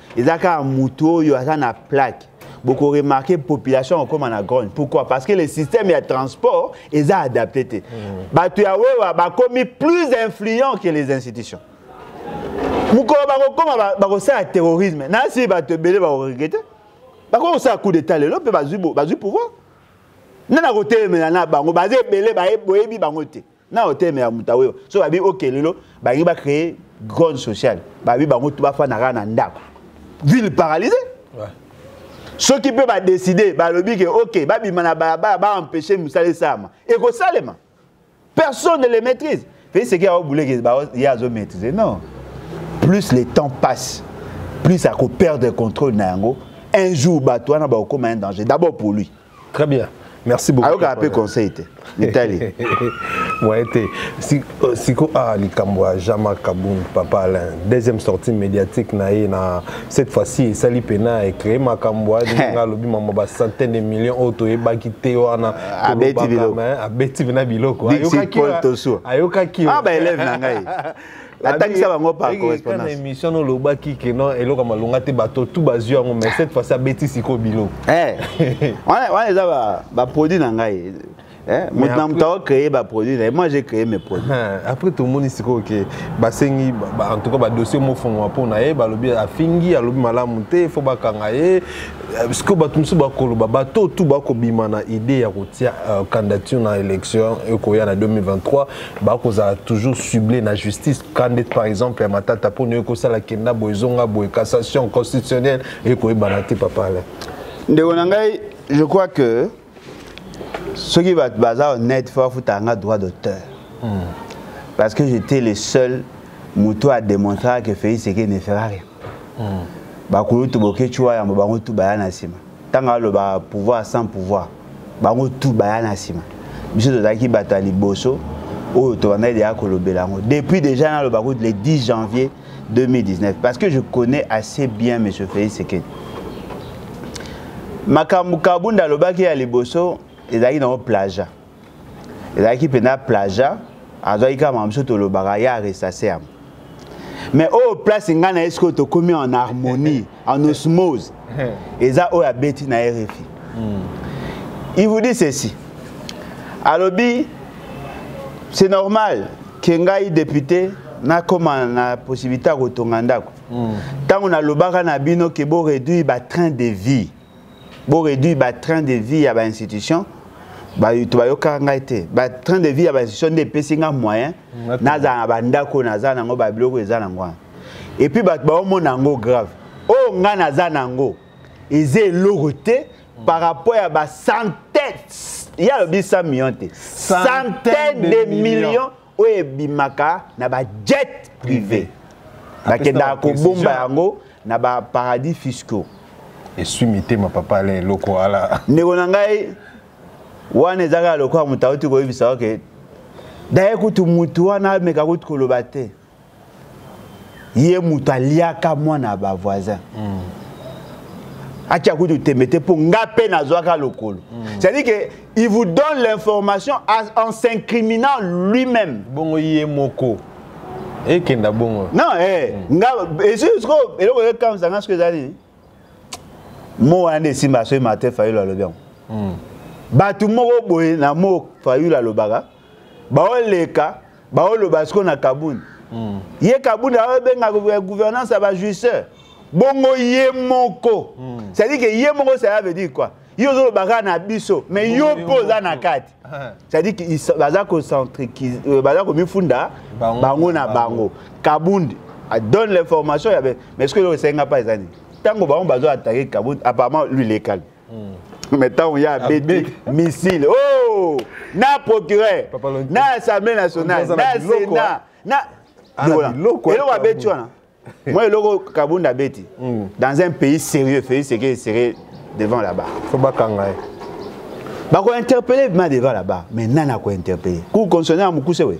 eza kaka motu oyo aza na plaque boko remarquer population okoma na grogne pourquoi parce que le système ya transport eza adapté te mm. bato ya wewa bakomi plus influent que les institutions mokolo bakokoma bakosala terrorisme nasi bato ebele bakoregrete bakoki kosala coup d'état lelo mpe bazwi pouvoir nani akotelemela na bango baza ebele boyebi bango te na hotel ya moto oyo so babi oke lelo balingi bacree grone sociale babi bango tu bafanaka na ndako ville paralysé soki mpe badeside balobi ke oke babima na balabala baempeshe mosala esalama ekosalema personne ne le maîtrise mpe seki aobuleke ye azomaîtrise non plus le temps passe plus akoperdre contrôle na yango un jour bato wana bakokoma un danger d'abord pour lui très bien merci beaucoup ayokaka mpe conseil te mitali moye te euh, siko a ah, likambo ya jama kabund papa alain deuxième sortie médiatique na ye na cette fois-ci esali mpena ecree makambo alinga alobi mama bacentaine de million oyo toyebaki te wana ah, abeti mpena biloko ayokaki ah, baelève na ngai atangisa bango par correspondance émission no lobaki que non eloko malonga te bato tout bazui yango mais cette fois ça beti siko bilo eh wana wana eza ba ba produit na ngai Eh, moto na moto acréé baproduit na ye moi j'ai créé mes produits ah, après tomoni sikoyo ke basengi en tout cas badossier mofongwa mpo na ye balobi afingi alobi malamu te fo bakanga ye euh, sikoyo bato mosusu bakoloba bato tu bakobima na idée ya kotia euh, candidature na élection ekoya na 2023 bakozala toujours cible na justice ka ndeti par exemple ya matata mpo noye kosala kenda boye ezonga boye cassation constitutionnelle ekoyebana te papa alain ndeko na ngai je crois que soki bato baza honnête fo bafutaka nga droit d'auteur hmm. parce que j'étais le seul moto ademontraka que félix eke ne fera rien hmm. bakulutu boketshuwa yambo bango tu baya na nsima ntango aloba pouvoir sans pouvoir bango tout baya na nsima biso tozalaki bato ya liboso oyo tobandaki deya kolobela yango depuis déjà naloba kutu le 10 janvier 2019 parce que je connais assez bien monsieur félix sekedi makambo kabunda alobaki ya liboso ezalaki nango plaja ezalaki mpenza plaja azwaki kaka makambo biso tolobaka ya arrestation yango mais oyo oh, place ngai na ye sikoyo tokomi en harmonie en osmose eza oyo abeti na rfi hmm. il vous dit ceci alobi c'est normal ke ngai député nakoma na possibilité ya kotonga ndako ntango hmm. nalobaka na bino ke boréduire batrain de vie bo réduire ba train de vie ya ba institution bato bayokaka ngai te ba train de vie ya ba institution nde epesi ngai moyen nazala na bandako oyo naza nango babiloko eza nango wana epuis bato baomona yango grave oyo ngai naza nango eza eloko te par rapport ya ba centaine ye alobi 100 million te centaine de millions oyo ebimaka na ba jet privé bakendaka kobomba yango na ba paradis fiscaux eswi mitema papa le eloko ala ndeko na ngai wana eza kaka lokola moto auti koyebisa oke daye kutu motu wana ameka kutu koloba te ye moto aliaka mwana ya bavoisin mm. atia kutu tembe te mpo nga mpe nazwaka lokolo mm. c'est-à-dire que il vous donne l'information en s'incriminant lui-même bongo ye moko ekenda bongo non eh, mm. nga esusko eloko ekamisa nga soki eza nini mo wana nde esimba soki martin fayulu alobi yango mm. bato moko boye na mo fayulu alobaka baoleka baoloba siko na kabund mm. ye kabund aobenga gouvernance ya bajouisseur bongo ye moko mm. cestadire ke ye moko cela veut dire quoi yo ozoloba kaka na biso mais mm. yo mpo oza na kati cestadire ke baza kocentrikize euh, baza komifunda bango na bango kabund donne l'information ya mais ce que yo esenga mpa eza nini ntango bango bazo atake kabund apparemment lui lekali hmm. mais ntango ye abeti missile o oh! na procureur na assemblée nationale na sénat na ah, eloko abeti wana moi eloko kabunda abeti hmm. dans un pays sérieux félix seke serait devant là-bas fo bakanga ye bakointerpele ma devant là-bas mais nani akointerpele cour constitutionnel ya mokuse oyo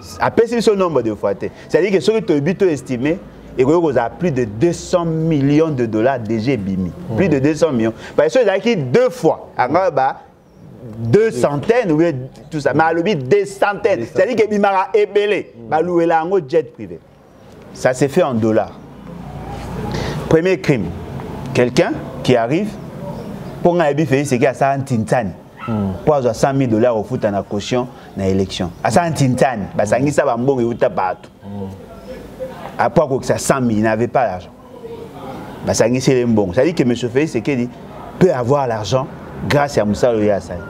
apesi biso nombre de fois te c'est à dire que soki toyebi to estime ekoki kozala plus de 200 millions de dollars déjà ebimi mm. plus de 200 millions parce que soki ezalaki deux fois anga ba deux centaines oui, tout ça mais alobi des centaines c'est à dire que ebimaka ebele mm. balouela yango jet privé Ça s'est fait en dollars. Premier crime, quelqu'un qui arrive, pour nga yebi Félix Tshisekedi asala ntintani mpo hmm. azwa 100 000 dollars ofuta na caution na élection asala ntintani basangisa bambongo euta bato hmm. apres akokisa 100 000 n'avait pas l'argent basangisi ye mbongo c'est à dire que monsieur Félix Tshisekedi peut avoir l'argent grâce ya mosala oyo ye asali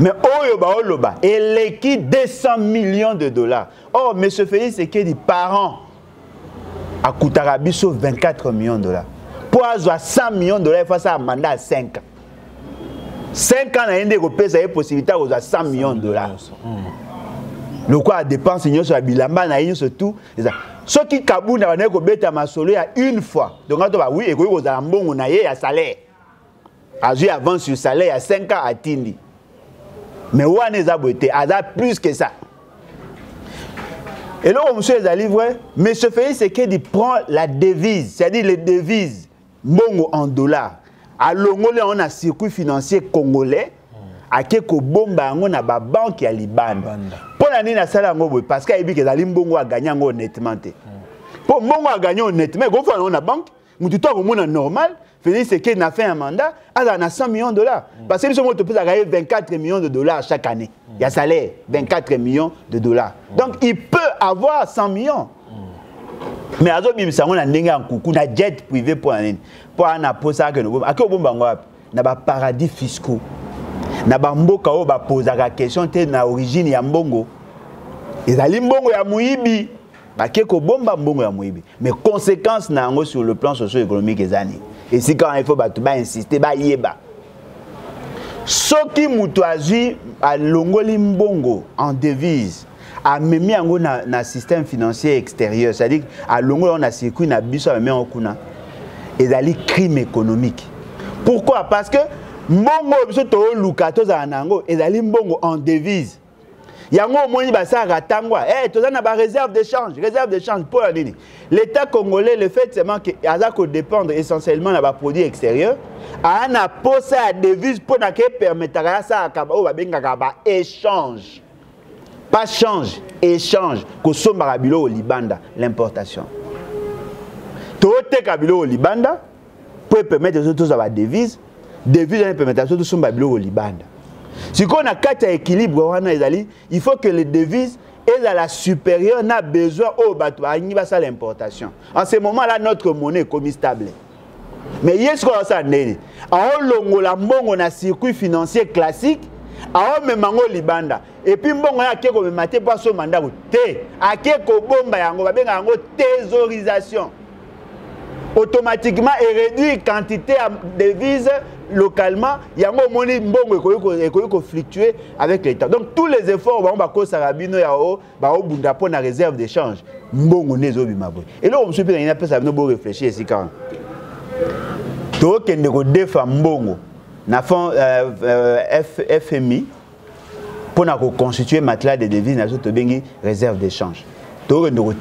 mais oyo baoloba eleki 200 millions de dollars or monsieur félix sekedi parent akutaka biso 24 millions dollars mpo azwa 100 millions dollars efo asala mandat ya 5 ans 5 ans na ye nde ekopesa ye possibilité ya kozwa 100 millions dollars hmm. lokola dépense nyonso ya bilamba na ye nyonso tout eza soki kabunda bandaki kobeta masolo ya une fois donc ato ba oui ekoki kozala mbongo na ye ya salaire azwi avance sur salaire ya 5 ans atindi mais wana eza boye te aza plus que ça eloko mosusu ezali vrai mais ce pays sekedi prend la devise c'est-à-dire les devises mbongo en dollar alongoli yango na circuit financier congolais ake kobomba yango na babanke ya libanda mpo na nini asala yango boye parce que ayebi ke ezali mbongo aganye yango honnêtement te mpo mbongo aganye honnêtement ekofana yango na banke mutu to akomona normal Félix Tshisekedi na fin ya mandat azala na 100 millions de dollars mm. parce que biso moko topesaka ye 24 millions de dollars chaque année mm. ya salaire 24 millions de dollars mm. donc il peut avoir 100 millions mm. mais azobimisa yango na ndenge ya nkuku na jet privé mpo na nini mpo ana mposaka kende obomba ake obomba yango wapi na baparadis fiscaux na bamboka oyo bapozaka question te na origine ya mbongo ezali mbongo ya moyibi bake kobomba mbongo ya moyibi mais conséquence na yango sur le plan socio-économique eza nini esika wana ifo bato bainsiste bayeba soki moto azwi alongoli mbongo en devise amemi yango na, na système financier extérieur c'est-à-dire alongoli yango na circuit na biso amemi yango kuna ezali crime économique pourquoi parce que mbongo biso tooluka tozala na yango ezali mbongo en devise yango omoni basalaka ntango hey, eh, toza na bareserve d'échange réserve d'échange mpo ya nini l'état congolais le fait seulement ke aza kodépendre essentiellement na baproduit extérieur aa na mposa ya devise mpo na kepermetaka yasalaka oyo babengaka baéchange pas change échange kosombaka biloko libanda l'importation toteka biloko libanda mpo epermettre biso tozwa badevise devise wana epermettre biso tosomba biloko libanda sikoyo na kati ya équilibre wana ezali il faut que les devises ezala supérieur na besoin oyo bato balingi basala importation en ce moment là notre monnaie ekomi stable mais ye sikoyo azosala ndeni aolongola mbongo na circuit financier classique aomema yango libanda epuis mbongo ye ake komema te mpo asomba ndako te ake kobomba yango babenga yango tesorisation automatiquement eréduire quantité ya devise localement yango omoni mbongo ekoki kofluctue avec le temps donc tous les efforts bango bakosaka bino ya o baobunda mpo na réserve de change mbongo nde ezobima boye eloko mosusu mpe nangi napesa bino boreflechir esika wana tokokende kodefa mbongo na fond euh, euh, fmi mpo na koconstitue matelas de devise na biso tobengi réserve d'échange tokokende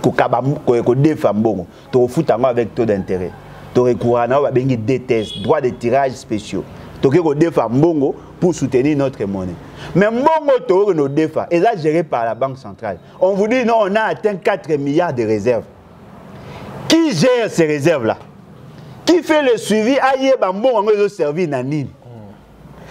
kokaba kodefa mbongo tokofuta yango avec taux d'intérêt torekuraka na oyo babengi dts droit de tirage spéciaux tokoki kodefa mbongo pour soutenir notre monnaie mais mbongo tokokende kodefa eza géré par la banque centrale on vous dit non on a atteint 4 milliards de réserves qui gère ces réserves là qui fait le suivi ayeba mbongo yango ezoservir na nini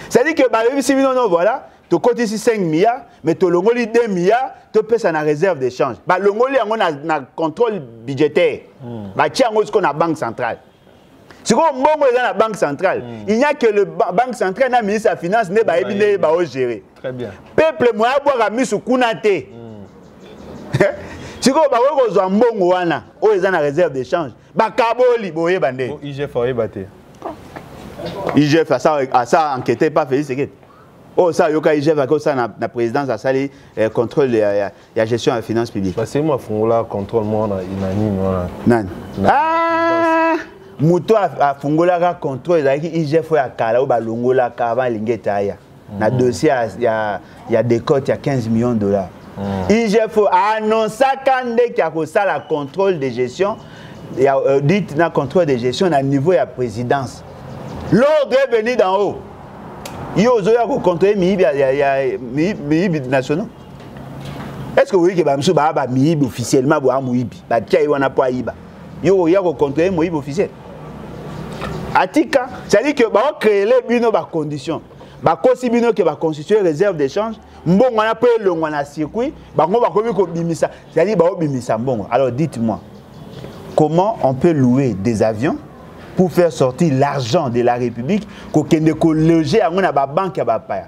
c'est-à-dire que bayebisi bino no voilà tokotisi 5 milliards mais tolongoli 2 milliards topesa na réserve d'échange balongoli yango na, na contrôle budgétaire mm. batye yango sikoyo na banque centrale sikoyo mbongo eza na banque centrale mm. il n'y a que le ba banque centrale na ministre ya finance nde bayebi nde baogere peuple moya abwaka misu kuna te mm. sikoyo bakoki kozwa mbongo wana oyo eza na réserve d'échange bakaboli boyeba nde igf oyeba te igf asa enquête pa félix ekete oyo oh, sa ayoka igf ake osala na, na présidence asali eh, contrôle ya, ya, ya gestion ya finance publique basemo afungola contrôle moko na nini wana nani ah! moto afungolaka contrôle ezalaki igf oyo ya kala oyo balongolaka avant elingi ete aya mm. na dossier ya, ya, ya decote ya 15 millions de dollars mm. igf anonsaka ndeke akosala contrôle de gestion ya audit euh, na contrôle de gestion na niveau ya présidence l'ordre est venu d'en haut yo ozoya kocontrole miyibi miyibi nationaux est ce que oyebi ke bamosusu baa bamiyibi officiellement boya moyibi batya ye wana mpo ayiba yo oya ko contrôler moyibi officiel atika c'est-à-dire que ba créer bino ba conditions bakosi bino ke baconstitue réserve d'échange mbongo wana mpo elongwa na circuit bango bakomi kobimisa c'est-à-dire baobimisa mbongo alors dites-moi comment on peut louer des avions pour faire sortir l'argent de la république kokende kologe yango na babanke ya bapaya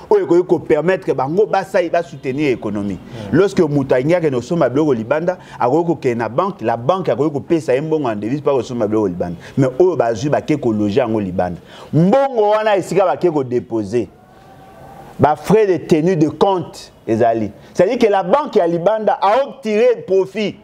oyo ekoki kopermettre bango basali basoutenir économie hmm. lorsque moto alingi akende kosomba biloko libanda akoki kokende na banque la banque akoki kopesa ye mbongo ya devise mpa kosomba biloko libanda mais oyo bazwi bake kologe yango libanda mbongo wana esika bake kodepose bafrais de tenue de compte ezali c'est-à-dire que la banque ya libanda aotire profit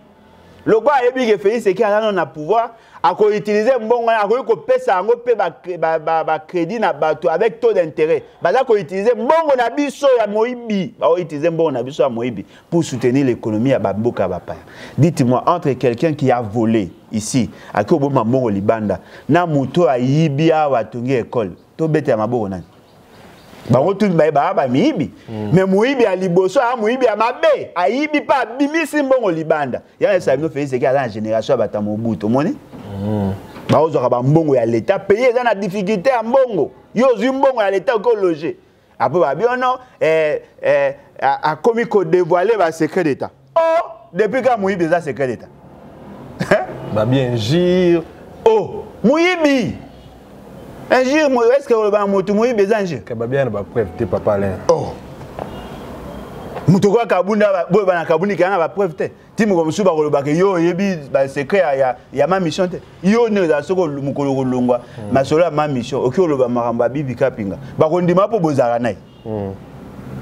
lokola ayebi ke félix eki aza nano na pouvoir akoutilize mbongo wana akoki kopesa yango mpe bacrédit ba, ba, ba na bato avec taux d'intérêt baza koutilize mbongo na biso ya moyibi baoutilize mbongo na biso ya moyibi pour soutenir l'économie ya bamboka ya bapaya dites moi entre quelqu'un qui a volé ici akoki kobomba mbongo libanda na moto ayibi awa atongi ekole tobetela maboko nani bango tuni baye baa bamiyibi mm. me moyibi ya liboso aa moyibi ya mabe ayibi mpe abimisi mbongo libanda yango yebisa bino felix eke aza na génération ya bato ya mobutu omoni mm. baozwaka bambongo ya leta pays eza na difficulté ya mbongo yo ozwi mbongo ya leta oke ologe après babi oh non eh, eh, akomi kodevoile basecret d'état o oh, depuis ka moyibi eza secret d'état babi injure o oh, moyibi injure est ce que olobaka motu moyibi eza injure babi yana bapreuve te papa alain oh. moto okoya kabunda boye bana kabundi keyanga bapreuve te ti mokolo mosusu bakolobaka yo oyebi basecret ya, ya, ya ma mission te yo nde ozala soko mokolo kolongwa mm. masolo ya ma mission oki oloba makambo ya bibi kapinga bakondima mpo bozalaka naye mm.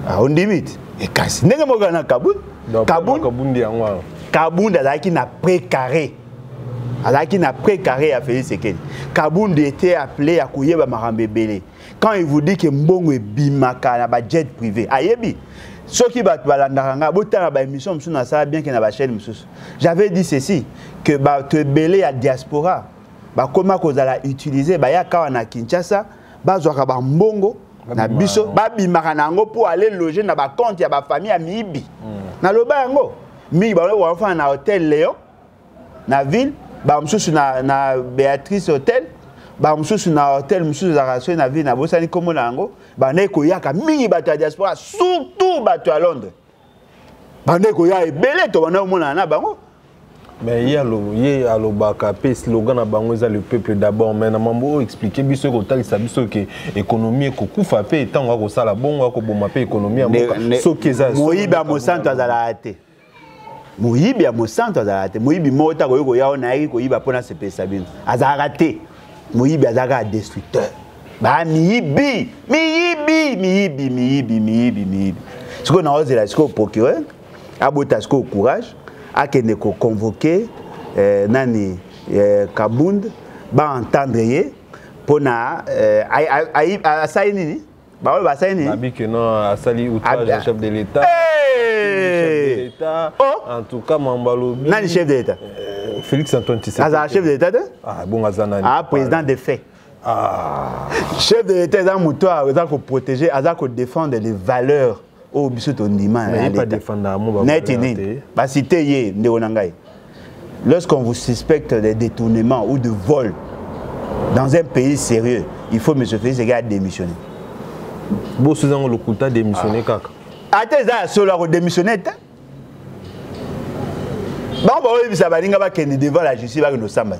ah, ondimi te ekasi eh, ndenge moko na kabund kabund yango kabund azalaki na précaré azalaki na précaré ya félix sekeli kabund ete appelé ya koyeba makambo ebele quand il vous dit que mbongo ebimaka na bajet privé ayebi soki bato balandaka ngai botala baémission mosusu nasala bien ke na bachaîne mosusu j'avais dit ceci que bato ebele ya diaspora bakoma kozala utilise bayaka awa na kinshasa bazwaka bambongo na biso babimaka na yango mpo ale loge na bacompte ya bafamille ya miyibi hmm. naloba yango mingi balofana na hotel léon na ville bamosusu na, na béatrice hotel bamosusu na hotel mosusu ezalaka soki na ville nabosani nkombo na yango bandaki koyaka mingi bato ya diaspora surtout bato ya londres bandaki koya ebele to bandaki komonana na bango mais ye alobo ye alobaka mpe slogan na bango eza le peuple d'abord mais na mambo oyo explike biso ekotalisa biso ke ekonomi ekokufa mpe ntango akosala bongo akoboma mpe ekonomi ya mboka soki eza moyibi ya mosantu azalaka te moyibi ya mosantu azalaka te moyibi moko te akoki koya wana ayaki koyiba mpo nasepelisa bino azalaka te moyibi azalaka destructeur bamiyibi miyibi miyibi miyibi miyibi miyibi sikoyo naozela sikoyo procureur abota sikoyo courage akende koconvoke eh, nani eh, kabund baentendre ye mpo na eh, asali nini baoyo basali nini babi que non asali outrage ya chef de l'état en tout cas mambo alobi nani chef de l'état euh, félix antoine tshisekedi azala chef de l'état te ah bongo aza nani ah président de fait ah. chef de l'état eza moto eza koprotege aza kodéfendre les valeurs oyo biso tondima neti nini basite ye ndeko na ngai lorsqu'on vous suspecte de détournement ou de vol dans un pays sérieux il faut monsieur félix eke adémissionne bosuza yango lokuta démissionne ah. kaka ata eza ya solo akodémissionne te bango baoyebisa baninga bakende devant la justice bakende osamba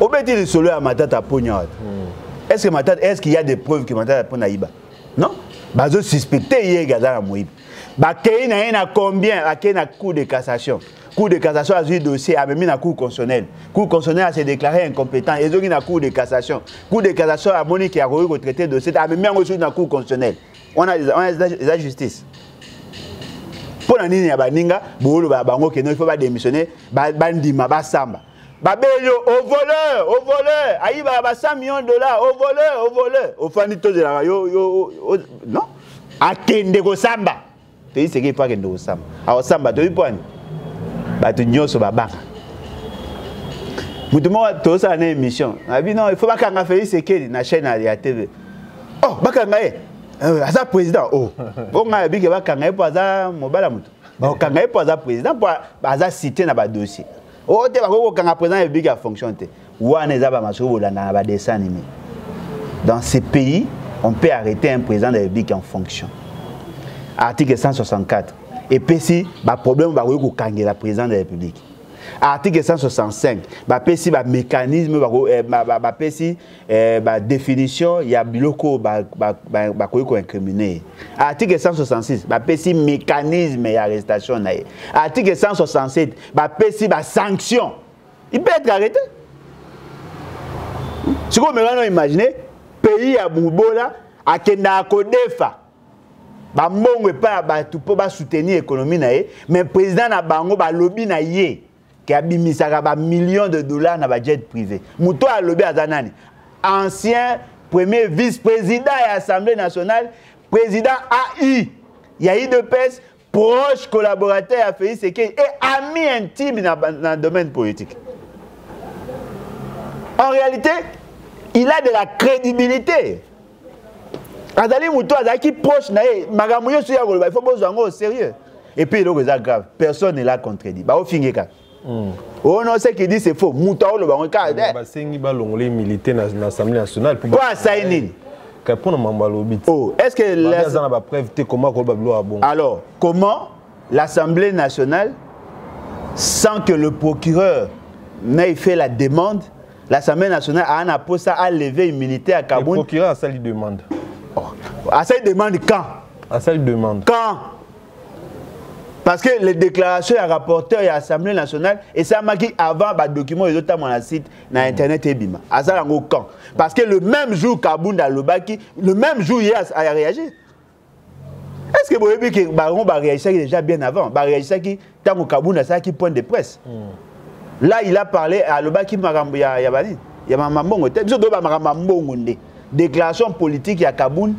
obeti lisolo ya matata ponya wata hmm. est ce que matata est ce qu'il y a des preuves que matata mpo na yiba non bazo suspecte ye ke aza na moyibi bakei na ye na combien akei na cour de cassation cour de cassation azwi dossier amemi na cour constitutionnelle cour constitutionnelle ase déclaré incompétent ezongi na cour de cassation cour de cassation amoni ke akoki kotraite dossier te amemi yango lisusu na cour constitutionnelle wana eza justice mpo na nini ya baninga booloba ya bango keno il faut badémissionne bandima basamba babeli yo au voleur au voleur ayibaka ba 100 millions de dollars au voleur au voleur ofandi tozelaka yo yo non akende kosamba toyebi seke epo akende kosamba akosamba toyebi mpo ani bato nyonso babanga moto moko tozosala na émission abi non ifo bakanga félix ekeli na chaîne ya tv oh bakanga ye eh, aza président o oh. mpo ngai abike bakanga ye mpo aza mobala moto bakanga ye mpo aza président mpo aza cité na badossier oyo oh, te bakoki kokanga président ya public ya fonction te wana eza bamasuku bolanda na badessin anime dans ce pays on peut arrêter un président de la république en fonction article 164 epesi baproblème bakoki kokangela président de la république article 165 bapesi bamécanisme bapesi eh, ba définition ya biloko ba ba ba, ba koyi ko incriminer article 166 ba pesi mécanisme ya arrestation na ye article 167 ba pesi ba sanction il peut être arrêté sikoyo mekano imagine pays ya bubola akendaka kodefa bambongo epai ya bato mpo basoutenir économie na ye mais président na bango balobi na ye qui a mis millions de dollars dans le jet privé. Moutoua, a à Azanani, ancien premier vice-président et l'Assemblée nationale, président AI, Yahi de Pes, proche collaborateur à Félix et ami intime dans, le domaine politique. En réalité, il a de la crédibilité. azali moto azalaki proche na ye makambo nyonso ye akoloba ifo bozwa yango sérieux epuis eloko eza grave personne ela contredit baofinge kaka hmm. ono oh ce qui dit c'est faux moto aoloba yango kaka eh. basengi balongoli milite na assemblée nationale mpo asai nini mpo na mambo alobi te oh, est ce que aza na bapreuve te comment akoloba biloko ya bongo alors comment l'assemblée nationale sans que le procureur n'ait fait la demande l'assemblée nationale aa na posa aleve immunité ya kabund procureur asali demande oh. asali demande quand asali demande quand parce que les déclarations ya rapporteur ya assemblée nationale esalamaki avant badocument ezotambwa na site na mm. internet ebima asala yango quand parce que le même jour kabund alobaki le même jour ye aréagir est ce que boyebi ke baron bareagisaki déjà bien avant bareagisaki ntango kabunda asalaki point de presse mm. là il a parlé alobaki makambo ya, ya banini ya mambongo te biso toyeba makambo ya mbongo nde déclaration politique ya kabund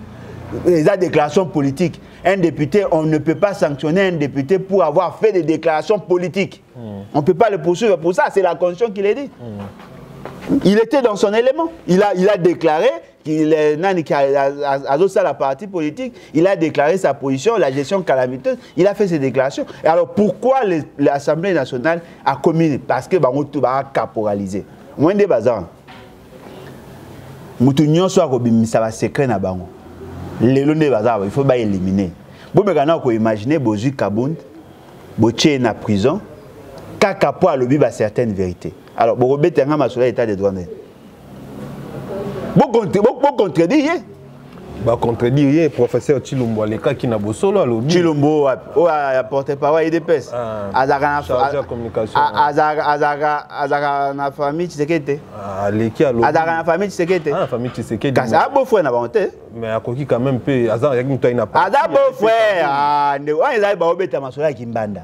eza déclaration politique un député on ne peut pas sanctionner un député pour avoir fait des déclarations politiques mm. on ne peut pas le poursuivre pour ça c'est la constitution qui le dit mm. il était dans son élément il a, il a déclaré qu'il est nani qui azosala parti politique il a déclaré sa position la gestion calamiteuse il a fait ses déclarations et alors pourquoi l'assemblée nationale a commis parce que bango tout ba caporalisé moi nde baza mutu nyonso akobimisa ba secret na bango lelo nde baza il faut ba éliminer bomeka na ko imaginer bozui kabund botie na prison kaka po alobi ba certaines vérités alors bokobeta nga masolo ya état de droit nde bocontredire ye bacontredire ye professeur chilombo alekaki na bosolo alobi chilombo wapi oyo oh, porte parole ya idps ah, azalaka na famille tshisekedi te ah, aleki azalaka na famille tshisekedi te ah, famille tshisekedi kasi aza beau frère na bango te mais akoki quand même mpe azalaki moto ayi na aza beau frère ndeko wana ezali baobeta masolo ya kimbanda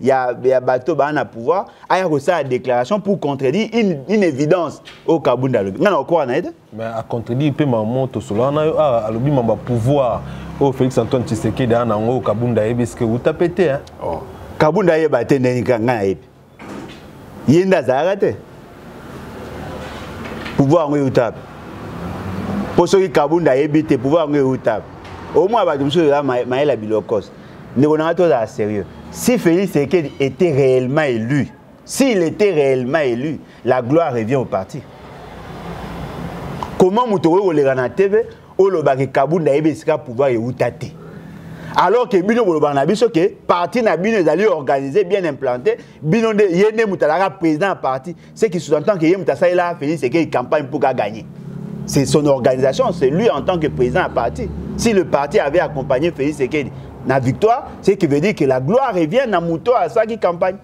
ya, ya bato baa na pouvoir aya kosala déclaration pour contredire une, une évidence oyo kabunda alobi ngai nakokoka na ye te mais acontredire mpe mamo tosolaka na yo awa ah, alobi mambo ya pouvoir oyo félix antoine tshisekedi aa nango oyo kabunda ayebi eske euta mpe te oh. kabunda ayeba te ndenge ngai nayebi ye nde azalaka te pouvoir yango euta mpe mpo soki kabunda ayebi te pouvoir yango euta mpe omwa bato mosusu eza mayela bilokosi ndeko na ngai tozala sérieux si félix ekedi était réellement élu s'il était réellement élu la gloire revient au parti comment moto okoki koleka na tv olobaka kabunda ayebi esika pouvoir euta te alors ke bino bolobaka na biso ke parti na bino ezali organise bien implante bino nde ye nde moto alaka président ya parti ce qui sous-entend que ye moto asalela félix ekei campagne mpo kaganye c'est son organisation c'est lui en tant que président ya parti si le parti avait accompagné félix ekedi na victoire ce qui veut dire que la gloire revient na moto oyo asalaki campagne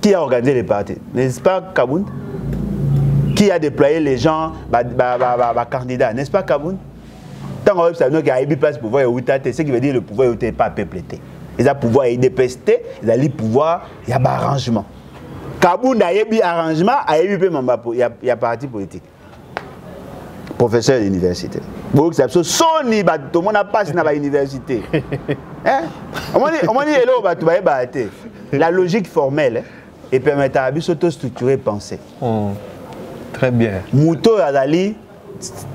qui a organisé le parti n'est-ce pas kabund qui a déployé les gens bacandidats ba, ba, ba, ba n'est-ce pas kabund ntango ayebisa bino ke ayebi place pouvoir euta te ce qui veut dire le pouvoir euta epa peuple te eza pouvoir ya idps te ezali pouvoir ya baarrangement kabunda ayebi arrangement ayebi mpe mamba ya, ya parti politique professeur ya université boyokisa biso soni bato tomona mpasi na bauniversité eh? omoni eloko bato bayebaka te la logique formelle epermetaka biso to structure pensée hmm. très bien moto oyo azali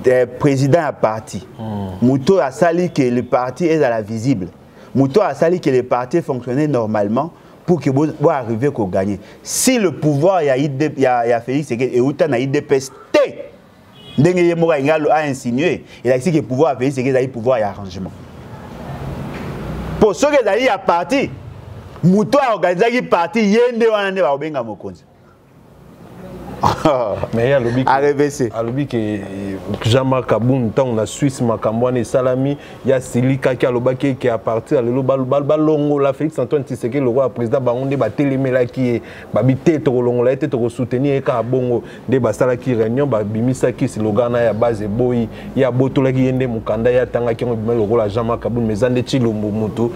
eh, président ya parti hmm. moto oyo asali ke le parti ezala visible moto oyo asali ke le parti fonctionne normalement pour que bo arriver ko gagner si le pouvoir ya ide ya, ya Félix Tshisekedi euta na IDPS te ndenge ye moko alinga a insinuer elakisi que pouvoir ya Félix Tshisekedi ezali pouvoir ya arrangement mpo soki ezali ya parti moto aorganisaki parti ye nde wana nde bakobenga mokonzi mais ye alobi arevese alobi ke eh, jama kabun ntango na swisse makambo wana esalami ye asilikaki alobaki eke a partir ya lelo balongola félix antoine tiseke lokola président bango nde batelemelaki ye babi te tokolongola ye te tokosoutenir ye kaka bongo nde basalaki réunion babimisaki silogana ya base eboyi ye abotolaki ye nde mokanda ye atangaki yango ebima lokola jama kabun mais eza nde cilumbu motu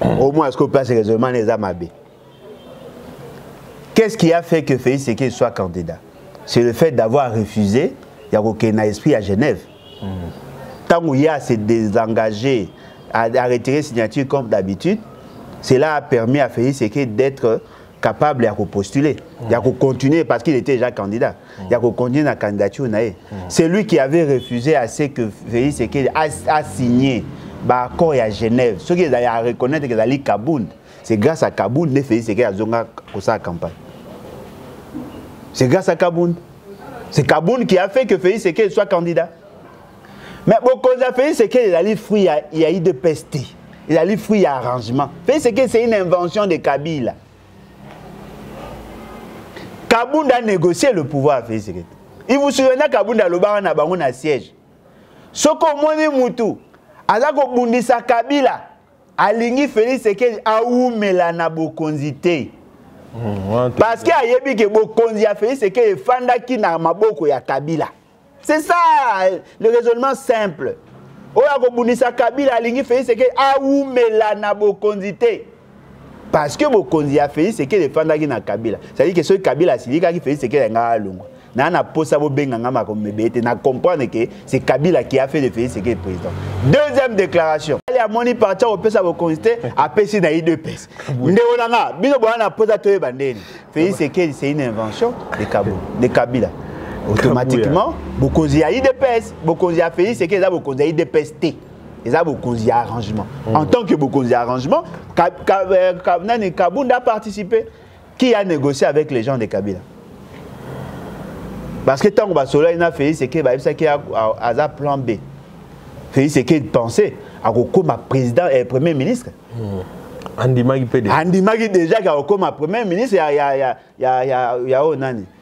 oh. au moins est-ce que place raisonnement eza mabe qu'est ce qui a fait que félix eke soit candidat c'est le fait d'avoir refusé ya esprit à Genève hmm. Tant qu'il a se désengagé à, à retirer signature comme d'habitude cela a permis à Félix Seké d'être capable ya kopostuler mm. ya kocontinue parce qu'il était déjà candidat mm. ya kocontinue na candidature na ye mm. c'est lui qui avait refusé à ce que Félix Sekedi asigne baaccord ya Genève soki ezali ya reconnaître ezali Kabund c'est grâce à Kabund nde Félix Sekedi azonga kosala campagne c'est grâce à Kabund c'est Kabund qui a fait que Félix Sekedi soit candidat mais bokonzi ya félix sekele ezali fruit ya, ya idps te ezali fruit ya arrangement félix sekele c'est une invention de kabila kabunda a négocié le pouvoir ya félix sekele il vous souviena kabunda alobaka na bango na siège soki omoni mutu aza kobundisa kabila alingi félix sekele awumela na bokonzi te hmm, parce que ayebi ke bokonzi ya félix sekele efandaki na maboko ya kabila c'est ça le raisonnement simple oyo akobundisa kabila alingi félix eke awumela na bokonzi te parce que bokonzi ya félix eke efandaki na kabila cetadire ke soki kabila asilikaki félix eke ya ngai alongwa naa na posa bobenga ngai makambo ebele te na comprendre ke c'est kabila qui a fait de félix eke président deuxième déclaration ali amoni parti akopesa bokonzi te apesi na idps ndeko na nga bino boya na mposa toyeba ndeni félix ekedi c'est une invention de, Kabo, de kabila automatiquement bokonzi ya idps bokonzi ya félix ekedi eza bokonzi ya idps te eza bokonzi ya arrangement mm. en tant que bokonzi ya arrangement ka, ka, euh, ka, nani kabunda a participer qui a négocié avec les gens de kabila parce que ntango basololaki na félix sekedi bayebisaki aza plan b félix sekedi pensé akokoma président eh, premier ministre hmm. andimaki mpe andimaki déjà ke akokoma premier ministre ya, ya, ya, ya, ya, ya oyo nani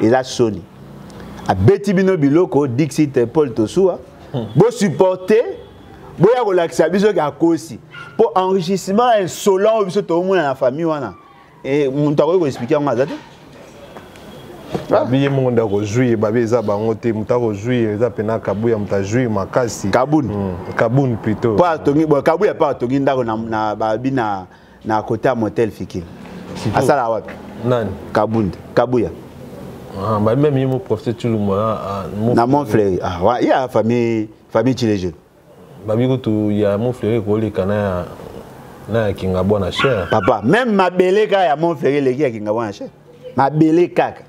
eza soni abeti bino biloko dixit paul tosua hmm. bosupporte boya kolakisa biso ke akosi mpo enrichissement insolent oyo biso toomona na famille wana eh, moto akoki koexplike yango aza te Ah. biye moko nde akozwi ye babe eza bango te moto akozwi ye eza mpena kabuya moto azwi makasi kabun hmm, kabun plutôt kabuya mpe atongi ndako na babi na na kote ya motel fikiri asala wapi nani kabund kabuya ah, bah, même ye moprofete tulumba ah, ah, na mon fleuri ya famille famille chilejo babi kutu ya mon fleuri koleka na ya na ya kingabwa na cher papa même mabele kaka ya mon fleuri eleki ya kingabwa na cher mabele kaka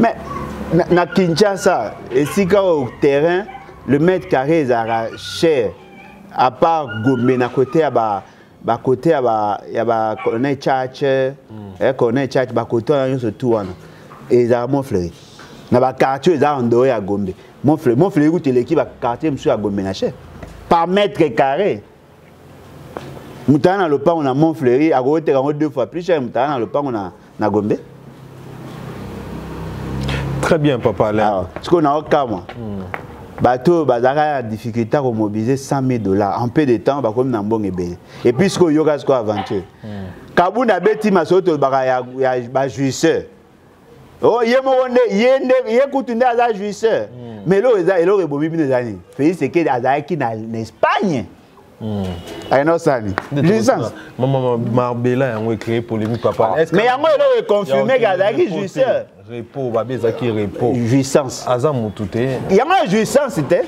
mais na, na kinshasa esika oyo terrain le mètre carré ezalaka cher à part gombe na kote ya ba bakote ya ba ya ba colonel church mm. eh, colonel church bakote wana nyonso tu wana ezalaka monfleri na baquartier ezalaka ndoo ya gombe monfleri monfleri kutu eleki baquartier mosusu ya gombe na cher par mètre carré mutana na lopango na mont fleury akokoteka yango deux fois plus cher mutana na lopango na, na gombe très bien papa alain ah, sikoyo naokamwa hmm. bato oyo bazalaka na difficulté ya komobilize 100 000 dollars en peu de temps bakomi na mbongo ebele epuis sikoyo oyoka sikoyo aventure hmm. kabunda abeti masolo tolobaka ya, ya bajuisseur oh ye moko nde ye nde ye kutu nde aza jouisseur mm. mais eloko eza eloko ebomi bino eza nini félix sekedi azalaki na, na espagne Hmm. ayenosani jouissance marbela yango ecree polémique papa ah. mais yango eloko econfirme ke azalaki jouisseur repos babe ezalaki repos jouissance aza mutu te yango ya jouissance te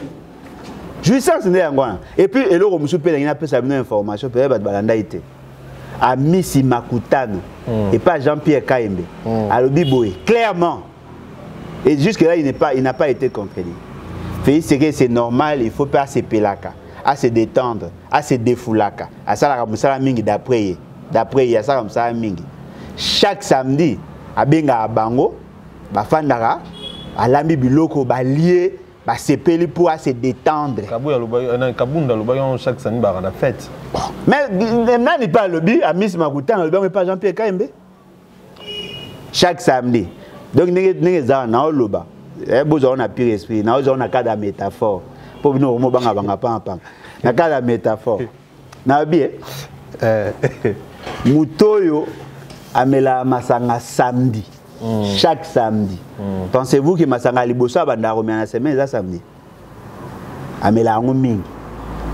jouissance nde yango wana epuis eloko mosusu mpe elingi napesa bino information mpe bato balandaki te amisi makutano mm. epa jean pierre kaembe mm. alobi boye clairement et jusque là il n'est pas il n'a pas été contredit félix seke c'est normal il faut mpe asepelaka ase détendre ase defoulaka asalaka mosala mingi d'après ye d'après ye asalaka mosala mingi chaque samedi abengaka bango bafandaka alambi biloko balie basepeli mpo ase détendre euh, kabunda alobaki yango chaque sani baka na fete mais euh, nani mpe alobi amis makutana alobi yango epa jean pierre kaembe chaque samedi donc ndenge ezala naoloba eh, bozwa ona pire esprit naozwa ona cadre ya métaphore mpo bino okomobangabanga pampanga na cadre ya métaphore Na bien. Euh, Mutoyo amela masanga samedi. Mm. Chaque samedi. Mm. Pensez-vous que masanga liboso abanda komela na semaine eza samedi? Amela yango mingi.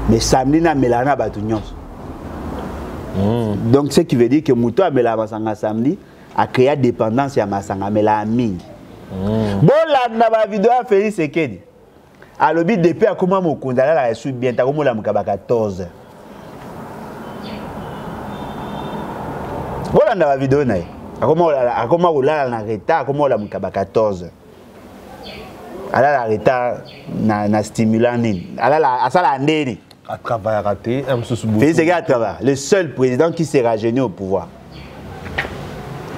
Mais samedi na amela na bato nyonso. Mm. Donc ce qui veut dire que moto amela masanga samedi a créé dépendance ya masanga amela mingi. Mm. Bolanda ba video ya Félix Ekedi. alobi depuis akoma mokonzi alalaka esu bien takomolamuka ba 14 bolanda bavideo na ye akoma kolala na retard akoma kolamuka ba 14 alala retard na, na stimulant nini alala asalaka ndeni atravayaka te mosusu félix eke atravaya le seul président qui se rajeunit au pouvoir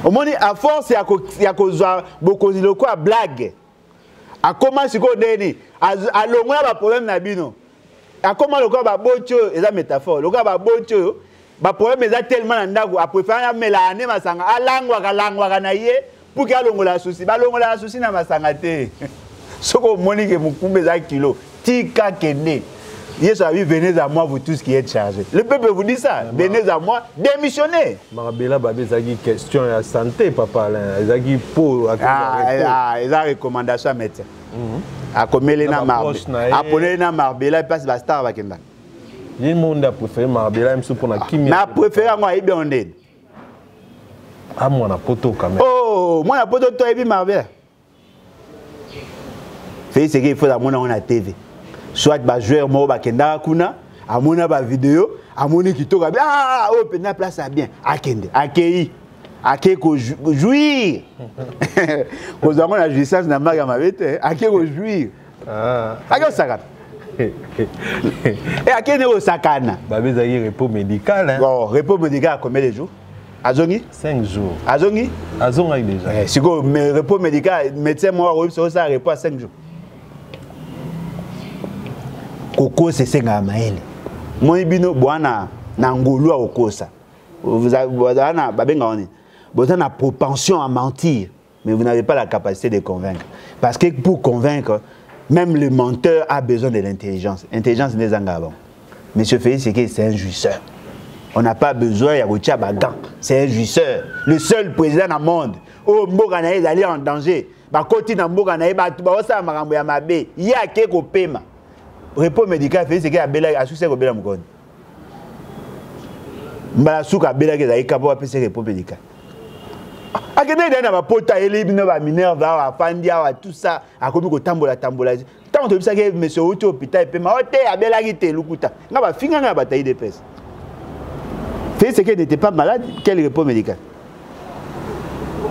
omoni à force ya kozwa bokonzi lokola blague akoma sikoyo ndeni alongola baproblème na bino akoma lokola baboti oyo eza métaphore lokola baboti oyo baproblème eza tellement na ndako apréférant amelaka nde masanga alangwaka langwaka na ye puki alongola susi balongolaka susi na masanga te soki omoni ke mokumba eza kilo Tika kende. Yesu a dit venez à moi vous tous qui êtes chargés. Le peuple vous dit ça, venez à moi, démissionnez. Marabella Babé ezaki question ya santé papa Alain, ezaki po ah, ah, eza recommandation ya médecin. Mhm. Akomeli na Marbella. Aponeli na Marbella place ba star bakenda. Ye monde a préféré Marbella msu pona ah, kimia. Na préféré yango ayebi on ndeni. Ah mwana poto quand même. Oh, mwana poto to ayebi Marbella. Félix Tshisekedi faut amona ngo na TV soit ba joueur moko bakendaka kuna amona ba video amoni kitoko abi ah oyo mpenza place ya bien akende akei ake kojouir kozwa yango na jouissance na maka mabe te ake kojouir Ah. Ake osakana. Eh akende osakana. Babe ezalaki repos médical hein. Oh, repos médical à combien de jours? azongi 5 jours azongi azongaki déjà eh, sikoyo mais repos médical médecin moko akoyebisa osala repos ya 5 jours kokosa esengaka mayele moi bino bwana na ngolu ya kokosa wana babengaka nini boza na propension à mentir mais vous n'avez pas la capacité de convaincre parce que pour convaincre même le menteur a besoin de l'intelligence intelligence nde ezanga bango monsieur félix seke c'est un jouisseur on n'a pas besoin ya kotia bagan c'est un jouisseur le seul président na monde oyo mboka na ye ezali en danger bakoti na mboka na ye bato baosala makambo ya mabe ye ake kopema repos médical félix seke abelaki asukisaki kobela mokoni mbala suka abelaki ezalaki kapa oyo apesaki epope lika akendeki dai na bapota ayeli bino baminerve awa afandi awa tout ça akomi kotambola tambola ntango toyebisaki monsieur outi hôpital epema o te abelaki te lokuta nga bafinga nga na bato ya idps félix eke n'était pas malade quel repos médical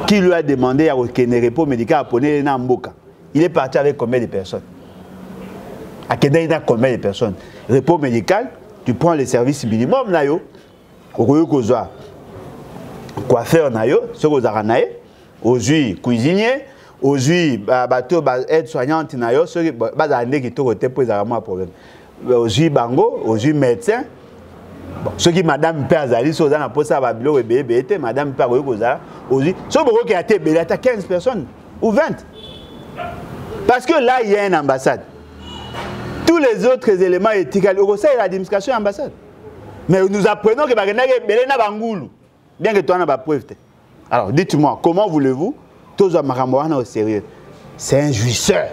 qui lui a demandé ya kokende repos médical aponele na mboka il est parti avec combien de personnes akendaki na combien de personnes repos médical tu prends les services minimum na yo okoki kozwa coiffeur na yo soki ozalaka na ye ozwi cuisinier ozwi bato ba aide soignante na yo soki bazala nde kitoko te mpo ezalaka mwa problème ozwi bango ozwi médecin soki madame mpe azali so oza na mposa ya babiloko ebeyebeye te madame mpe akoki kozala ozwi soki bokokela te ebele ata 15 personnes ou 20 parce que là il y a une ambassade tous les autres éléments etikali okosalela administration ya ambassade mais nous apprenons ke bakendaki ebele na bangulu bien que toi na ba preuve alors dites-moi comment voulez-vous tozwa makambo wana au sérieux c'est un jouisseur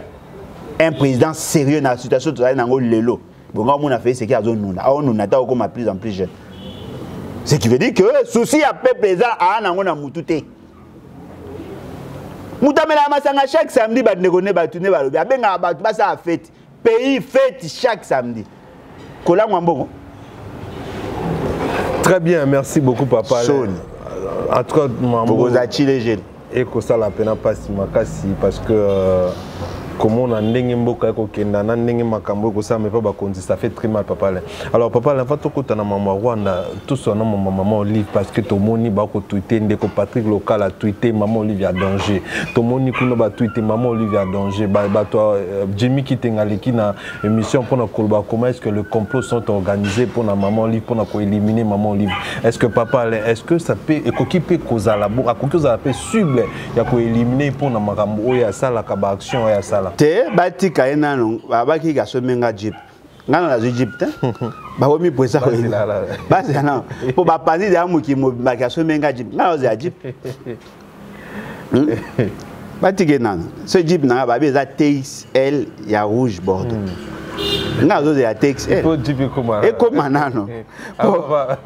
un président sérieux na situation tozali nango lelo bonga omona fei seki azonuna aonuna ata okoma plus en plus jeune ce qui veut dire que souci ya peuple eza aa nango na mutu te moto amelaka masanga chaque samedi bandeko ne bato nde balobi abengaka bato basala fete pays fete chaque samedi kolangwa mbongo très bien merci beaucoup papa soni en tout cas bokozala chilegene ekosala mpena mpasi makasi parce que euh, komona ndenge mboka ekokenda na ndenge makambo ekosalama epa bakonzi ça fait très mal papa alors papa lava tokota na mama rwanda toswa na mama mama olive parce que tomoni bakotwite ndeko patrick lokal atwite mama olive ya danger tomoni kuna batwite mama olive ya danger bato ya euh, jimmy kitenga aleki na émission mpona koloba comment est ce que le complot sont organisé mpona mama olive mpona koélimine mama olive est ce que papa alain est ce que ça pe ekoki mpe kozala bo akoki kozala mpe cible ya koélimine mpona makambo oyo asalaka baaction oyo asala te batika ye nano babaki gasomenga jipe ngana nazwi jeep te bakomi posa bazela na mpo bapanzi deya mokili mobimaki asombi nga jeep ngana ozela jeep hmm? batike nano so jeep na nga babi eza txl ya rouge bordeaux hmm. nga azozela txl ekoma nano eh, ah,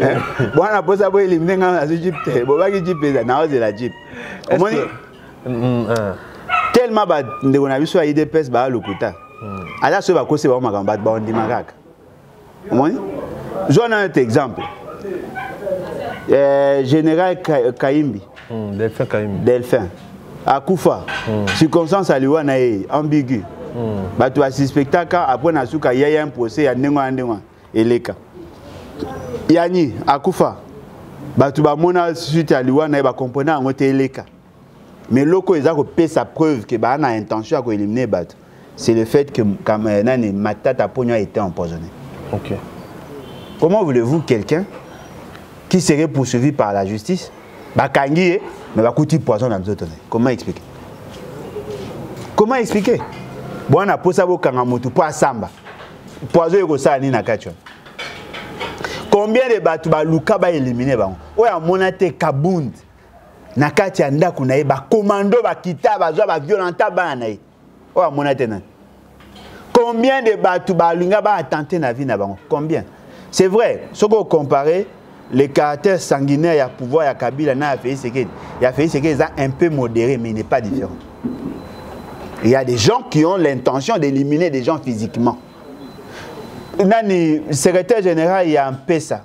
eh, bwana posa boyelimine nga nazwi jeep te bobaki jeep eza naozela jeep omoni mm, ah. tellement bandeko na biso ya idps baya lokuta mm. aza soki bakosi bango makambo bato baondima kaka omoni zwa nayo te exemple eh, général kaimbi mm, delphin kaimbi delphin akufa mm. circonstance ya liwa na ye ambigu mm. bato basuspectaka apres na suka ya ya procès ya ndenge wana ndenge wana eleka yani akufa bato bamona suite ya liwa na ye bakomprena yango te eleka mais loko eza kopesa preuve que baa na intention ya koélimine bato c'est le fait que euh, nani matata pogno a été empoisonné okay. comment voulez-vous quelqu'un qui serait poursuivi par la justice bakangi ye mais bakuti poison na nzoto na ye comment expliquer comment expliquer bwana mposa bokanga motu mpo asamba poison ekosala nini na kati wana combien de bato baluka baelimine bango oyo amona te kabund na kati ya ndako na ye bakomando bakita bazwa baviolenta bana na ye oyo amona te nani combien de bato balinga baattente na vie na bango combien c'est vrai soki ocompare le caractère sanguinaire ya pouvoir ya kabila na ya félix sekedi ya félix sekedi eza un peu modéré mais il n'est pas différent il y a des gens qui ont l'intention d'éliminer des gens physiquement nani secrétaire général ya mpesa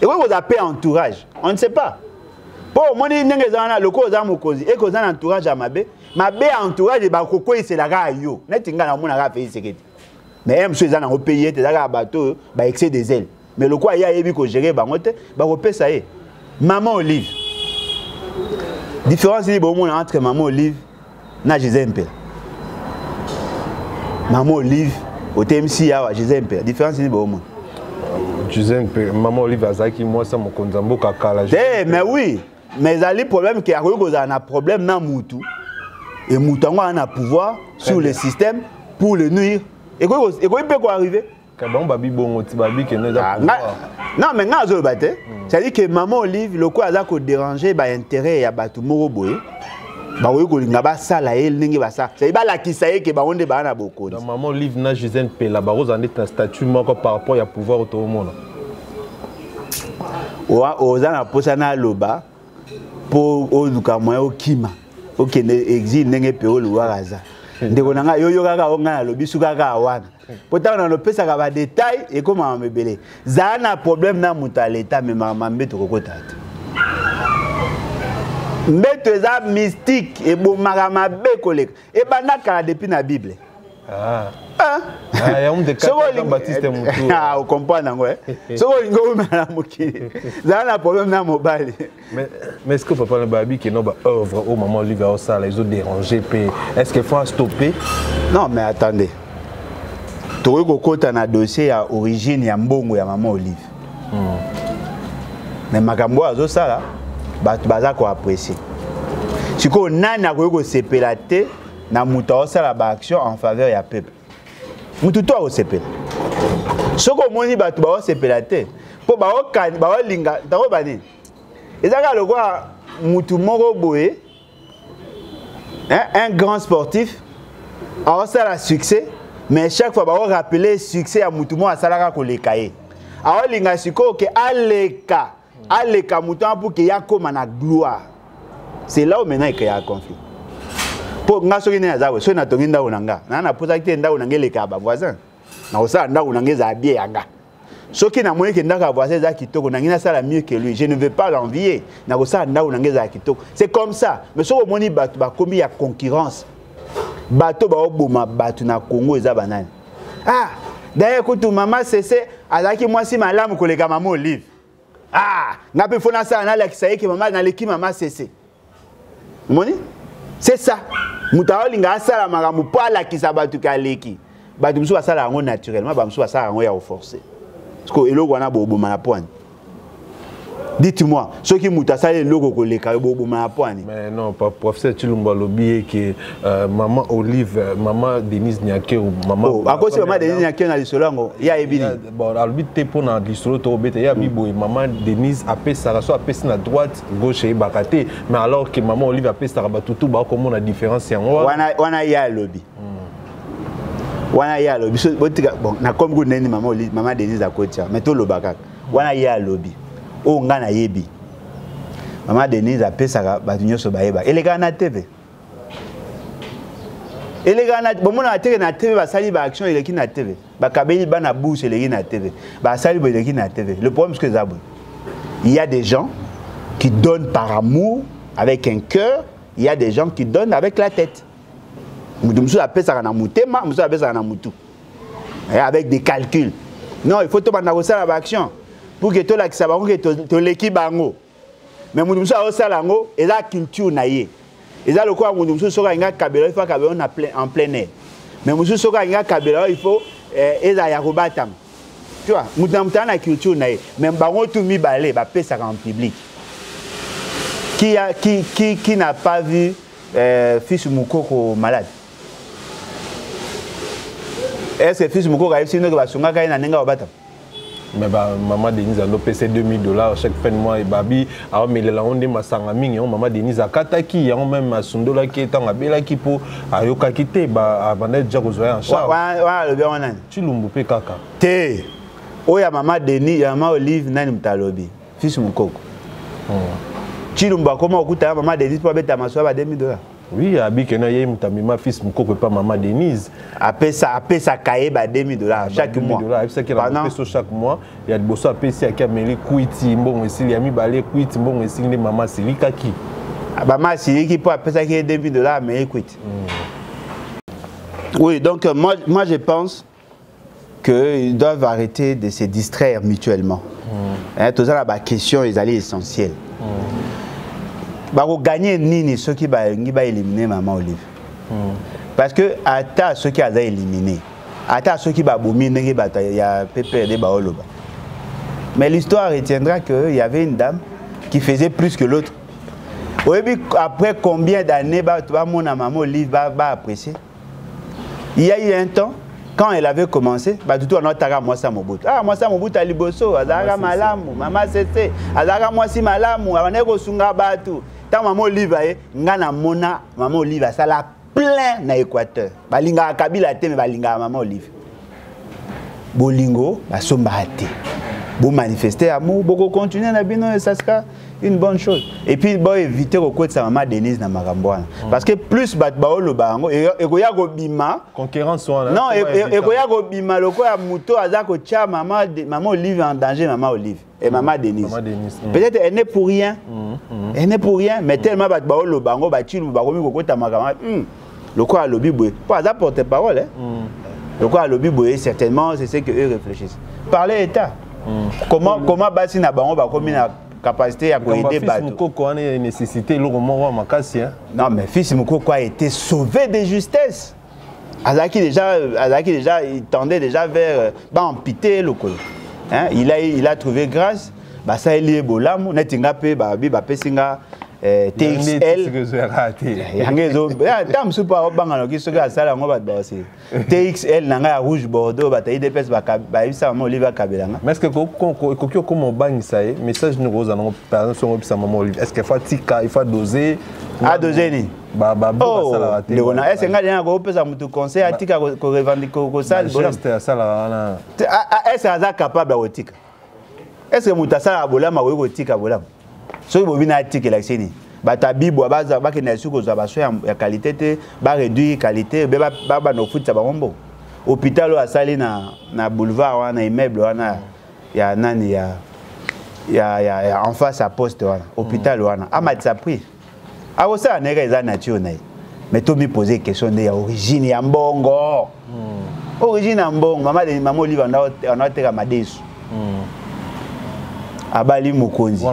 ekoki kozala mpe entourage on ne sait pas mpo omoni ndenge eza wana lokola oza mokonzi eke oza na entourage ya mabe mabe ya entourage bakokweisela kaka yo neti ngai namona kaka fei sekete mais ye mosusu eza nango mpe ye te eza kaka bato oyo ba excès des ailes mais lokola ye ayebi kogere bango te bakopesa ye mama olive différence nini bomona entre mama olive na gisele mpela mama olive otemisi awa gisele mpela différence nini boomona gisele mpela mama olive azalaki mwasi ya mokonzi ya mboka kala te mais oui mais ezali problème ke akoki kozala na problème na mutu e mutu yango aza na pouvoir sur le système pour le nuire ekoki mpe koarrive bango babi bongo ti babi kende eza ah, non mais ngai azoloba te hmm. c'est-à-dire que maman olive lokola aza kodérange baintérêt ya bato moko boye bakoki kolinga basala ye ndenge basala c'est balakisa ye ke bango nde baa na bokoli maman olive na jusen pela bakozala ndeti na statut moko par rapport ya pouvoir otoomona oza na mposa na aloba mpo oluka moyen okima okende exile ndenge pe oluwaka aza ndeko na ngai yoyokaka o ngai nalobi sukaka wana mpo ntango na lopesaka badetail ekomaka mebele zala na problème na moto ya leta memaka mambe tokokota te mbeto eza mystique ebomaka mabe koleka ebanda kala depuis na bible ah. Ah. Ah, okomprendre yango eh? soki olingi omela mokili zala na problème na mobali Mais, mais est-ce que papa le baby qui n'a pas œuvre au moment lui va au salle, ils ont dérangé, est-ce qu'il faut stopper Non, mais attendez. tokoki kokɔta na dossier ya origine ya mbongo ya mama olive hmm. me makambo oyo azosala bato baza koapprécie sikoyo nani akoki kosepela te na moto aosala baaction en faveur ya peuple motu to akosepela soki omoni bato baosepela te mpo baolinga ntango banini eza kaka lokola motu moko boye un grand sportif aosala succès mais chaque fois baorapele succès ya motu moko asalaka koleka ye aolinga sikoyo ke aleka aleka moto wana mpo ke ye akóma na gloire c'est là où maintenant ekreaka conflit mpo nga soki nini aza boye soki natongi ndako na nga naa napusaki te ndako na nga elekaka bavoisin nakosala ndako na nga ezala bie ya nga soki namoni ke ndako ya voisin eza kitoko nangi nasala mieux que lui je ne veux pas l'envier nakosala ndako na nga ezala kitoko c'est comme ça mais soki omoni bato bakomi ya concurrence bato baoboma bato na congo eza banani ah daye kutu mama sese azalaki mwasi malamu koleka mama olive ah nga mpe fo nasala nalakisa ye ke mama naleki mama sese omoni c'est ça moto aolinga asala makambo mpo alakisa bato ke aleki bato mosusu basala yango naturellement bamosusu basala yango ya koforce parceke eloko wana boboma na poani dites-moi soki moto asali eloko koleka yo boboma ya pwani mais non pa professeur chilumba alobi ye ke euh, mama olive mama denise nyakeu mama oh, akosi mama denise nyakeu na lisolo yango ye ayebi nini bon alobi te mpo na lisolo tokobeta ye abi boye mama denise apesaka so apesi na droite gauche eyebaka te mais alors ke mama olive apesaka bato tu bakomona différence yango wana ye alobi hmm. wana ye alobi botika bon nakomi ku ndeni mama olive mama denise akotia mais toloba kaka wana ye alobi oyo oh, ngai nayebi mama denise apesaka bato nyonso bayeba elekaka na tv elekaka na bomonaka teke na tv basali baaction eleki na tv bakabeli bana bourse eleki na tv basali boye eleki na tv le problème ce que eza boye il y a des gens qui donnent par amour avec un cœur il y a des gens qui donnent avec la tête moto mosusu apesaka na motema mosusu apesaka na motu eh, avec des calculs non il faut tobanda kosala baaction pour ke tolakisa bango ke toleki bango to mais moto mosusu azosala yango eza culture na ye eza lokola moto mosusu soki alinga kabela il faut akabela na en plein air mais mosusu soki alinga kabela il faut eh, eza ya kobatama tu vois moto na moto aza na culture na ye mais bango tu mibale bapesaka en public qui, a, qui, qui, qui n'a pas vu euh, fils mukoko malade est ce que fils mukoko ayebisi ndoki basungaka ye na ndenge ya kobatama mais ba maman Denise ando pese 2000 dollars chaque fin de mois et babi awa melela ngo nde masanga mingi yango maman Denise akataki yango même asundolaki etanga belaki po ayokaki te ba abanda déjà kozwa ya en charge wa alobi yango nani Chilumbu pe kaka te oyo ya maman Denise ya maman Olive nani mutalobi fils mukoko hmm. Chilumbu akoma okuta ya maman Denise po abeta maswa ba 2000 dollars Oui, abike na ye moto amema fils mokoko epa mama denise apesa apesaka ye ba 2000 dollars chaque mois ayebisaki na peso chaque mois ya liboso apesi yaki ameli kwiti mbongo esili ya mibale kwiti mbongo esili nde mama asilikaki ah, mama asiliki mpo apesaki ye 2000 dollars ameli kwiti hmm. oui donc euh, moi, moi je pense qu'ils doivent arrêter de se distraire mutuellement. Mm. Hein, toza na ba question ezali essentielle. Mm. Ba ko gagner nini ceux qui ba ngi ba éliminer maman Olive. Mm. Parce que ata ceux qui aza éliminer, ata ceux qui ba bomi ndenge ba ya PPRD ba oloba. Mais l'histoire retiendra que il y avait une dame qui faisait plus que l'autre. Oyebi après combien d'années ba ba mona maman Olive ba ba apprécier. il y a eu un temps quand elle avait commencé bato tu anataka mwasi ya mobutu ah mwasi ya mobutu ya liboso azalaka malamu mama sese azalaka mwasi malamu abandaki kosunga bato ntango mama olive aye ngai namona mama olive asala plein na équateur balingaka kabila te me balingaka mama olive bolingo basombaka te bomanifeste amour bokocontinue na bino esaska une bonne chose et puis boevite kokotisa mama denise na makambo wana mm. parce que plus bato baoloba yango e, ekoya kobima concurrence wana non e, e, ekoya kobima lokola moto aza kotya mama olive en danger mama olive et maman Denise. Maman Denise. Mm. Peut-être elle n'est pour rien. Mm. Mm. Elle n'est pour rien, mais mm. tellement bat baolo bango batilu bakomi kokota makama. Mm. Lokola lobi boye. Pas à porter parole hein. Mm. Lokola lobi boye certainement c'est ce que eux réfléchissent. Parler état. Mm. Comment mm. comment basi na bango bakomi na capacité ya koaider bato mokoko wana ya nécessité eloko moko ya makasi non mais fils mokoko a été sauvé de justesse azalaki déjà azalaki déjà il tendait déjà vers euh, ba amputé eloko hein il a il a trouvé grâce basaleli ye bolamu neti nga mpe babi bapesi nga eh, txl yango ezontango mosusu mpo akobanga noki soki asala yango bato baosi txl na ngai ya rouge bordeaux bato ya idps bayebisa mama olive akabela nga mais ekoki okoma obangisa ye message nini okozala nango par exemple soki oyebisa mama olive est ce que faut atika il faut adose adose nini ba ba ba oh, sala te ndeko na est-ce ngai nako pesa mutu conseil atika ko revendiquer ko sala bolam est-ce asala wana est-ce aza capable ya kotika est-ce que mutu asala bolam akoki kotika bolam soki bobi na atikela kiseni bato ya bibwa bakenda lisusu kozwa baso ya qualité te baréduire qualité be babanda kofutisa bango mbongo hôpital oyo asali na, na boulevard wana immeuble wana ya nani ya, ya, ya, ya en face ya poste wana hôpital wana amatisa prix akosala na ye kaka eza nature na ye mais tomipose question nde ya origine ya mbongo hmm. origine ya mbongo mama leni mama olive anaoteka madesu hmm. abali mokonzi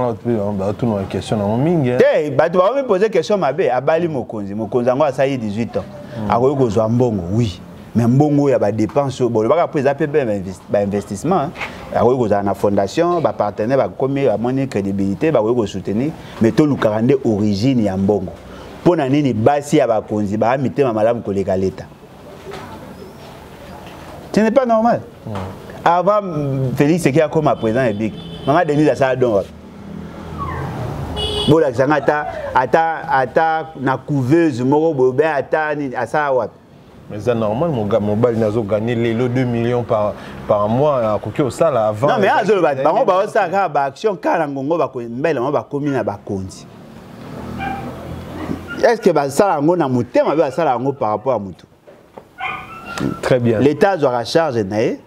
te bato bakomipose question mabe abali mokonzi mokonzi yango asali 18 ans hmm. akoki kozwa mbongo oui mais mbongo ya badepense oyo bolobaka mpo eza mpe bainvestissement akoki kozala na fondation bapartenaire bakomi bamoni crédibilité bakoki kosoutenir mais tolukaka nde origine ya mbongo mpo na nini basi ya bakonzi baa mitema malamu koleka leta ce n'est pas normal mm. avant félix eki akoma président ya bik mama denise asala don wapi bolakisanga ata ata ata na couveuse moko bobe ata nini asala wapi eza normal mobali nazo gagner lelo 2 millions par, par mois akoki osala avant non mais azoloba bango baosala kaka baaction kaka na ngongo mbele bango bakomi na bakonzi est ce que basala yango na motema mpe basala yango par rapport ya motu très bien l'état azwaka charge na ye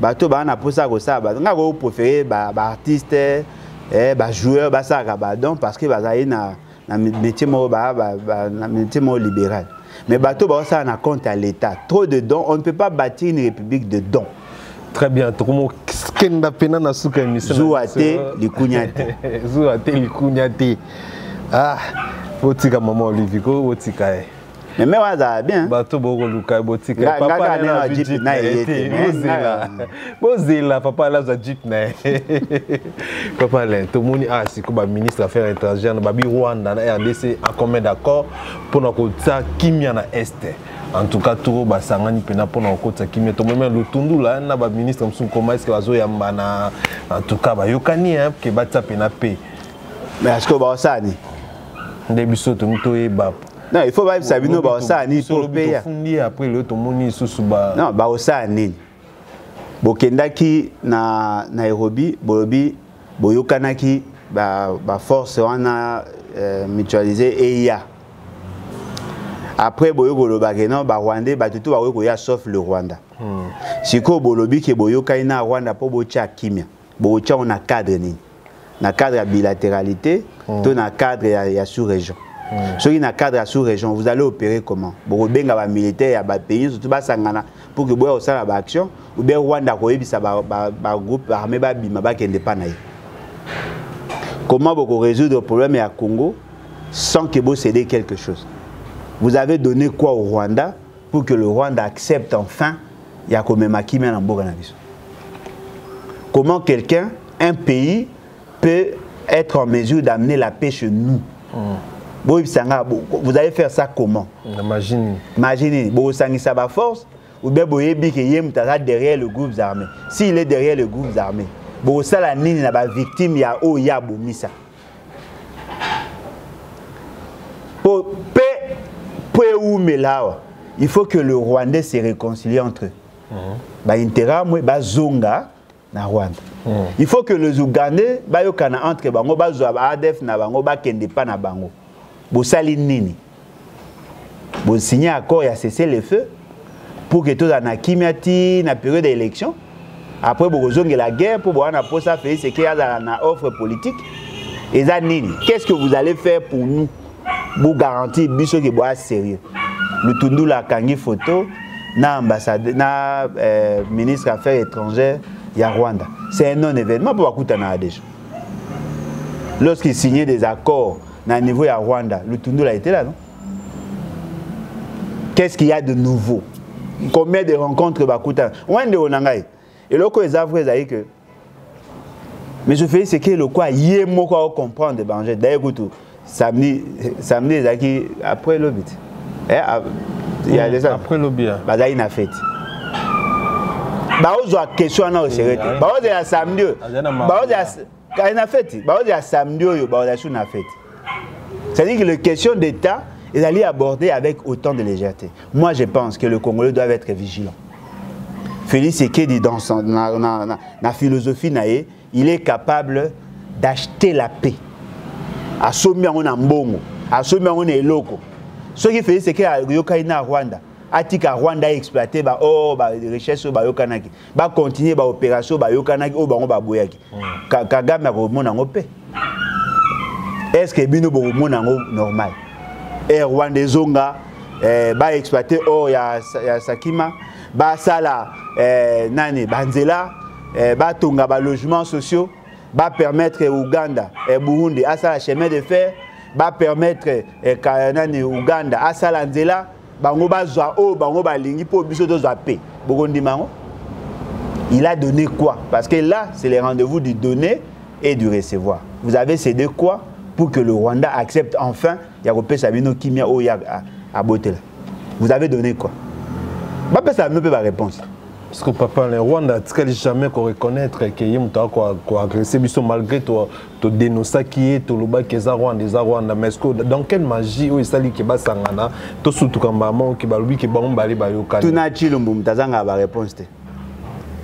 bato baa na mposa ya kosala bato ngai akoki koprefere baartiste eh, bajoueur basalaka badon parce que bazali na na métier moko ba, ba, ba, na métier moko libéral mais bato baosala na compte ya l'état trop de dons on ne peut pas bâtir une république de dons très bien tokomo kenda pena na suka émission zuwa te likunya te zuwa te likunya te ah botika mama olivier ko botika ye eh. mais mère wana azalaka bien bato bokoluka botika papa na jeep na ye te bozela bozela papa ala azwa jeep na ye papa alain tomoni awa ah, sikoyo baministre affaires étrangères na babi rwanda na rdc en commun d'accord mpo na kotia kimya na este en tout cas toro basangani mpena mpo na kokotisa kimia tomoni lotundula na baministre mosusu nkoma eske bazoyamba na en tout cas bayokani ke batia mpena mpe mais sikoyo baosani nde biso tomi toyeba non il faut bayebisa bino baosala nini po opeya après lelo tomoni lisusu ba non baosala nini bokendaki na nairobi bolobi boyokanaki baforce ba wana euh, mutualise eya après boye koloba ke non barwandais bato to bakoki koya sauf le rwanda hmm. sikoyo bolobi ke boyokani na rwanda mpo botya kimia bokotia yango na cadre nini na cadre ya bilatéralité mm. to na cadre ya, ya sous région mm. soki na cadre ya sous région vous allez opérer comment bokobenga bamilitaire ya bapays nyonso to basangana pour que boya kosala baaction ou bien rwanda akoyebisa bagroupe armé babima bakende mpa na ye comment bokorésoudre problème ya congo sans que bocéder quelque chose vous avez donné quoi au rwanda pour que le rwanda accepte enfin ya komema kimia na mboka na biso comment quelqu'un un pays peut être en mesure d'amener la paix chez nous mm. boyebisa nga vous allez faire ça comment imagine imagine bokosangisa baforce ou bien boyebi ke ye moto aza derrière le groupes armé s'il est derrière le groupes armé bokosala nini na bavictime ya oyo ye abomisa po pe po ewumela awa il faut que le rwandais se réconcilie entre eux mm -hmm. bainteramwe bazonga na rwanda mm. il faut que les ougandais bayokana entre bango bazwa baadf na bango bakende mpa na bango bosali nini bosigne accord ya cesse le feu pour que tozala na kimia ti na période ya élection après bokozongela guerre mpo boa na mposa félix eke azala na offre politique eza nini qu'est ce que vous allez faire pour nous bogarantir biso ke boa sérieux lutundula akangi photo na ambassade na euh, ministre affaires étrangères ya rwanda c'est un non événement mpo bakutanaka déjà lorsqu'il signait des accords na niveau ya rwanda lutundula ete là non qu'est ce qu'il y a de nouveau combien de rencontres bakutana wana ndeko na ngai eloko eza vrai ezali que monsieur félix eke lokwa ye moko aocomprendre danger daye kutu samedi samedi ezalaki après lobi te eh, ah, hmm, bazalaki na fete baozwa question wana osere te baozela samedi oyo kala na feti baolia samedi oyo baolia su na feti c'est-à-dire que le question d'état ezali abordé avec autant de légèreté moi je pense que le congolais doivent être vigilant félix ekedi dans son, na, na, na, na philosophie na ye il est capable d'acheter la paix asombi yango na mbongo asombi yango na eloko soki félix ekedi ayokani na rwanda atika rwanda exploite ba or oh, ba richesse oyo bayokanaki bacontinue baopération oyo bayokanaki oyo bango baboyaki Ka, kagame akomona yango mpe est ce que bino bokomona yango normal e eh, rwanda ezonga eh, baexploite or ya, ya sakima basala eh, nani banzela eh, batonga balogement sociaux bapermettre uganda eh, burundi asala chemin de fer bapermettre eh, nani uganda asala nzela bango bazwa oyo oh, bango balingi mpo biso tozwa pe bokondima yango il a donné quoi parce que là c'est le rendez-vous du donner et du recevoir vous avez cédé quoi pour que le rwanda accepte enfin ya kopesa bino kimia oyo ya abotela vous avez donné quoi bapesa bino mpe baréponse Parce que papa, le Rwanda, tu jamais qu'on reconnaître qu'il y a un agresser, malgré toi, to denosaki ye tolobaki eza rwanda eza rwanda mais ce dans quelle magie oyo esali ke basangana tosutuka mbala moko ke balobi ke bango mbale bayokani tuna chilombo moto azangaka baréponse te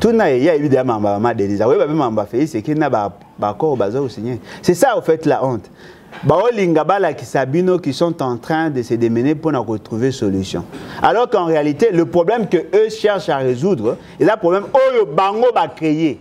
tuna ye ye ayebi deya mamba mama denise akoyeba mpe mamba félix eke na baaccord baza kosigne c'est ça au fait la honte baolinga balakisa bino qui sont en train de se démener mpo na kotrouver solution alors qu'en réalité le problème que eux cherchent à résoudre eza problème oyo bango bacréer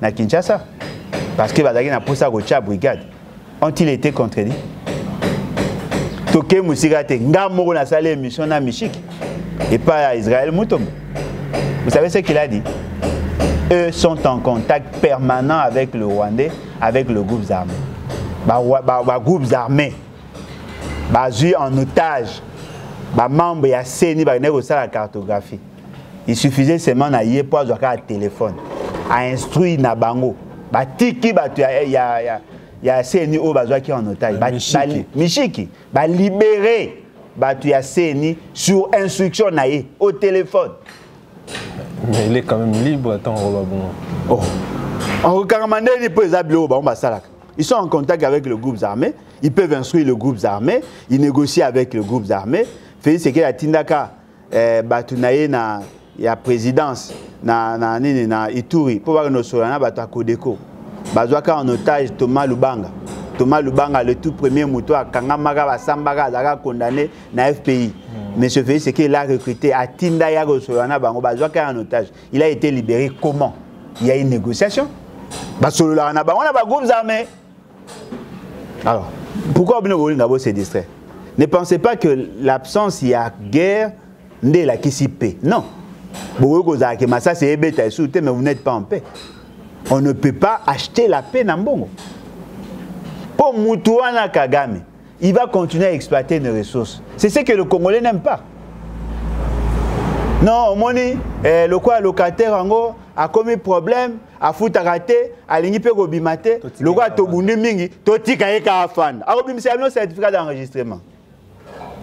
na Kinshasa parce que bazalaki na posa kotia brigade ont-ils été contredit toke mosika te nga moko nasali émission na mishiki epai ya Israël Mutombo vous savez ce qu'il a dit eux sont en contact permanent avec le Rwandais avec le groupe armé ba, ba, ba groupes armés bazwi en otage bamembre ya seni bakendaki kosala cartographie il suffisait seulement na ye mpo azwa kaka telefone ainstruire na bango batiki bato ya, ya, ya, ya cni oyo bazwaki en otage ba, mishiki, ba, mishiki balibere bato ya cni sur instruction na ye au téléphone mais il est quand même libre ata okoba bongo oh. okokangama nde nini mpo eza biloko bango basalaka Ils sont en contact avec le groupe armé. Ils peuvent instruire le groupe armé. Ils négocient avec le groupe armé. Félix Sekela Tindaka eh, bato na ye na ya présidence na, na nini na ituri mpo bakende osola na bato ya kodeko bazwaka en otage thomas lubanga thomas lubanga le tout premier moto akangamaka basambaka azalaka condamné na fpi hmm. monsieur félix eke il a recruté atinda ya kosolola na bango bazwaka en otage il a été libéré comment il y a une négociation basololaka na bango na bagroupe armé Alors, pourquoi bino bolinga bo se distraire Ne pensez pas que l'absence ya guerre nde elakisi paix. Non. Bokoki kozala ke masasi ebeta esu te mais vous n'êtes pas en paix. On ne peut pas acheter la paix na mbongo. Pour mutu wana Kagame, il va continuer à exploiter nos ressources. C'est ce que le Congolais n'aime pas. Non, omoni eh, lokola locataire yango akomi problème afutaka te alingi mpe kobima te lokola tobundi mingi totika ye kaka afanda akobimisa ya bino certificat d'enregistrement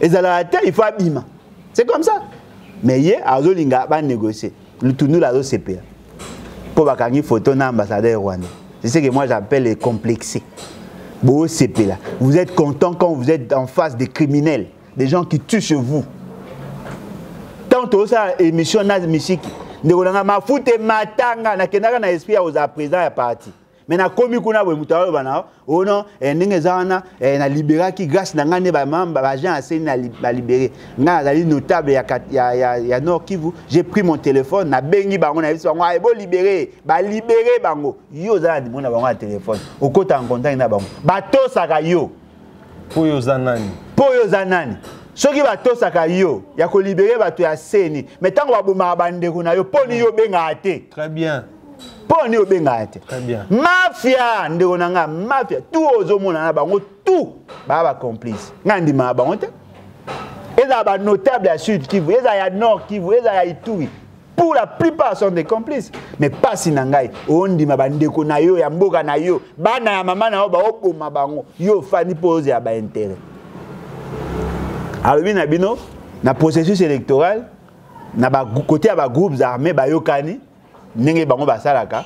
ezalaka te il faut abima c'est comme ça mais ye azolinga banégocier lutundula azosepela mpo bakangi photo na ambassadeur rwanda c'est ce que moi j'appelle les complexés bosepela vous êtes content quand vous êtes en face des criminels des gens qui tuent chez vous ntango tozosala émission na misiki ndeko na ngai mafuta ematanga nakendaka na esprit ya kozala président ya parti me nakomi kuna boye moto aloba na ono oh eh, ndenge eza wana eh, naliberaki grâce na ngai nde bajean aseni balibere ngai nazali notable ya, ya, ya, ya nord kivu j'ai pris mon téléphone nabengi bango nayebisi bango aye bolibere balibere bango yo oza na nimero na bango ya téléphone okota en contact na bango batosaka yo mpo yo oza nani mpo yo oza nani soki batosaka yo ya kolibere bato ya seni me ntango babomaka bandeko na yo mpo nini yo obengaka te très bien mpo nini obengaka te mafia ndeko na ngai mafia tu ozomona na bango tu baa bacomplice ngai ndimaka bango te ezala banotable ya sud kivu ezala ya nord kivu ezala ya ituri pour la plupart sont des complices mais pasi na ngai ondima bandeko na yo ya mboka na yo bana ya mama na yo baoboma bango yo ofandi mpo ozela baintere alobi na bino na processus électoral na kote ya bagroupe armé bayokani ndenge bango basalaka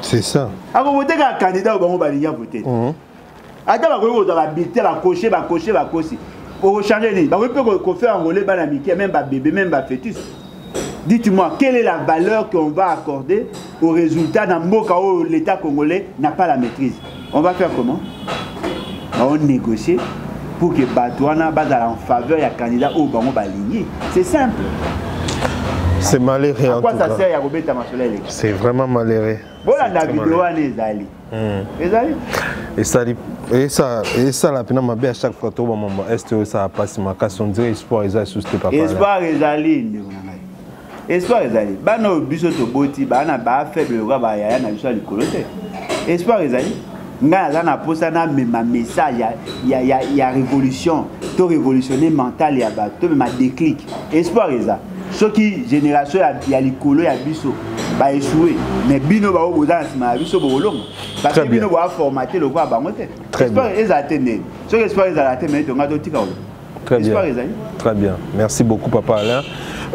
c'est ça akovote kaka candidat oyo bango balingi avote mhm. ata bakoki kozwa babite bakoshe bakoshe bakosi okochange nini bakoki mpe kofaire angole bana mike meme babebe meme bafetus dites-moi quelle est la valeur qu'on va accorder au résultat na mboka oyo l'état congolais n'a pas la maîtrise On va faire comment On négocie pour que bato wana bazala en faveur ya candidat oyo bango balingi. C'est simple. C'est malheureux en tout cas. Ça sert ya kobeta masolo eleki. C'est vraiment malheureux. Bolanda video wana ezali. Hmm. Ezali. Esali esa esala mpena mabe à chaque fois tobamama est oyo esala mpasi makasi on dirait espoir eza lisusu te papa espoir ezali ndeko na ngai espoir ezali bana oyo biso toboti bana ba faible lokola bayaya na biso ya likolo te espoir ezali ngai naza na mposa namema message ya, ya, ya, ya révolution to révolutionne mentale ya bato tomema déclic espoir eza soki génération ya, ya likolo ya biso baechoue mais bino bango boza na nsima ya biso bokolonga parce bino boaformate lokola bango te espoir ezala te ndeni soki espoir ezala te mai tonga totika koloba Très bien. Très bien. Merci beaucoup, Papa Alain.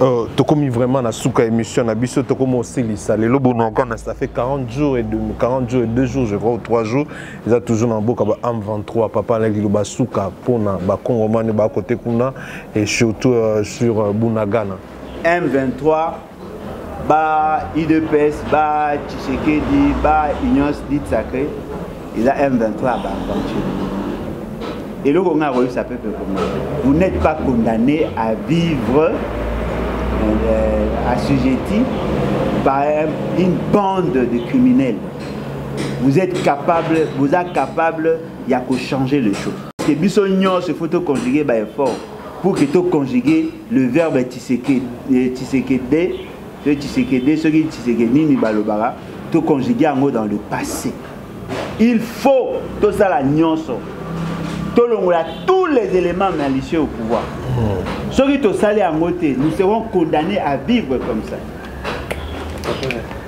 Euh, tokomi vraiment na suka émission na biso tokomi osilisa lelo bonoko na ça fait 40 jours et 40 jours et 2 jours je crois ou 3 jours eza toujours na mboka ba am 23 papa na liloba suka mpona bakongomani bakote kuna et surtout euh, sur euh, bunagana m 23 ba udps ba tshisekedi ba union dit sacré eza m23 ya baaventure eloko ngai akoyebisa peuple koma vous n'êtes pas condamné à vivre euh, assujetti par une bande de criminels vous êtes capable vous êtes capable ya kochanger les choses ke biso nyonso il faut toconjuguer baeffort pour ke toconjuguer le verbe ya tshisekedi eh, tshisekede soki tshisekede soki tshiseke nini balobaka to conjugue yango dans le passé il faut tosala nyonso tolongola tous les éléments malicieux au pouvoir hmm. soki tosali yango te nous serons condamnés à vivre comme ça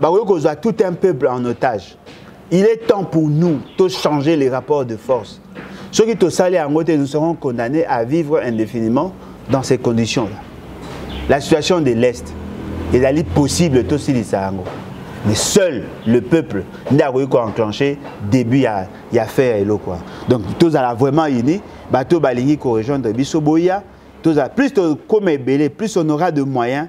bakoki kozwa tout un peuple en otage il est temps pour nous to changer les rapports de force soki tosali yango te nous serons condamnés à vivre indéfiniment dans ces conditions là la situation de l'est ezali possible tosilisa yango mais seul le peuple nde akoki koenclenche début ya, ya faire eloko wana donc tozala vraiment uni bato balingi korejoindre biso boya tozala plus tokoma ebele plus on aura de moyens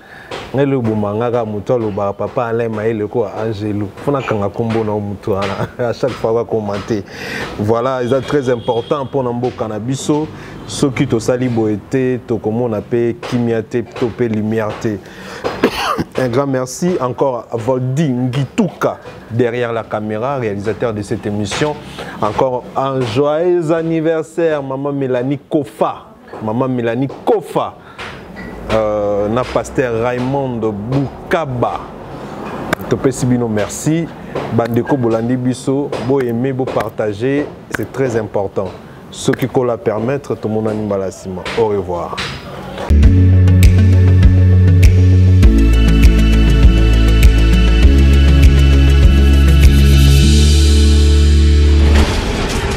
ngai lelo eboma nga kaka motu alobaka papa alain mayele ko angelu mpo nakanga nkombo na yo motu wana à chaque fois bakomante voilà eza très important mpo na mboka na biso soki tosali boye te tokomona mpe kimia te to mpe lumière te un grand merci encore à Voldi Ngituka derrière la caméra, réalisateur de cette émission. Encore un joyeux anniversaire, maman Mélanie Kofa. Maman Mélanie Kofa euh, na pasteur Raymond Bukaba topesi bino merci bandeko bolandi biso bo aimer bo partager c'est très important ce qui kola permettre tout mon animal à ciment au revoir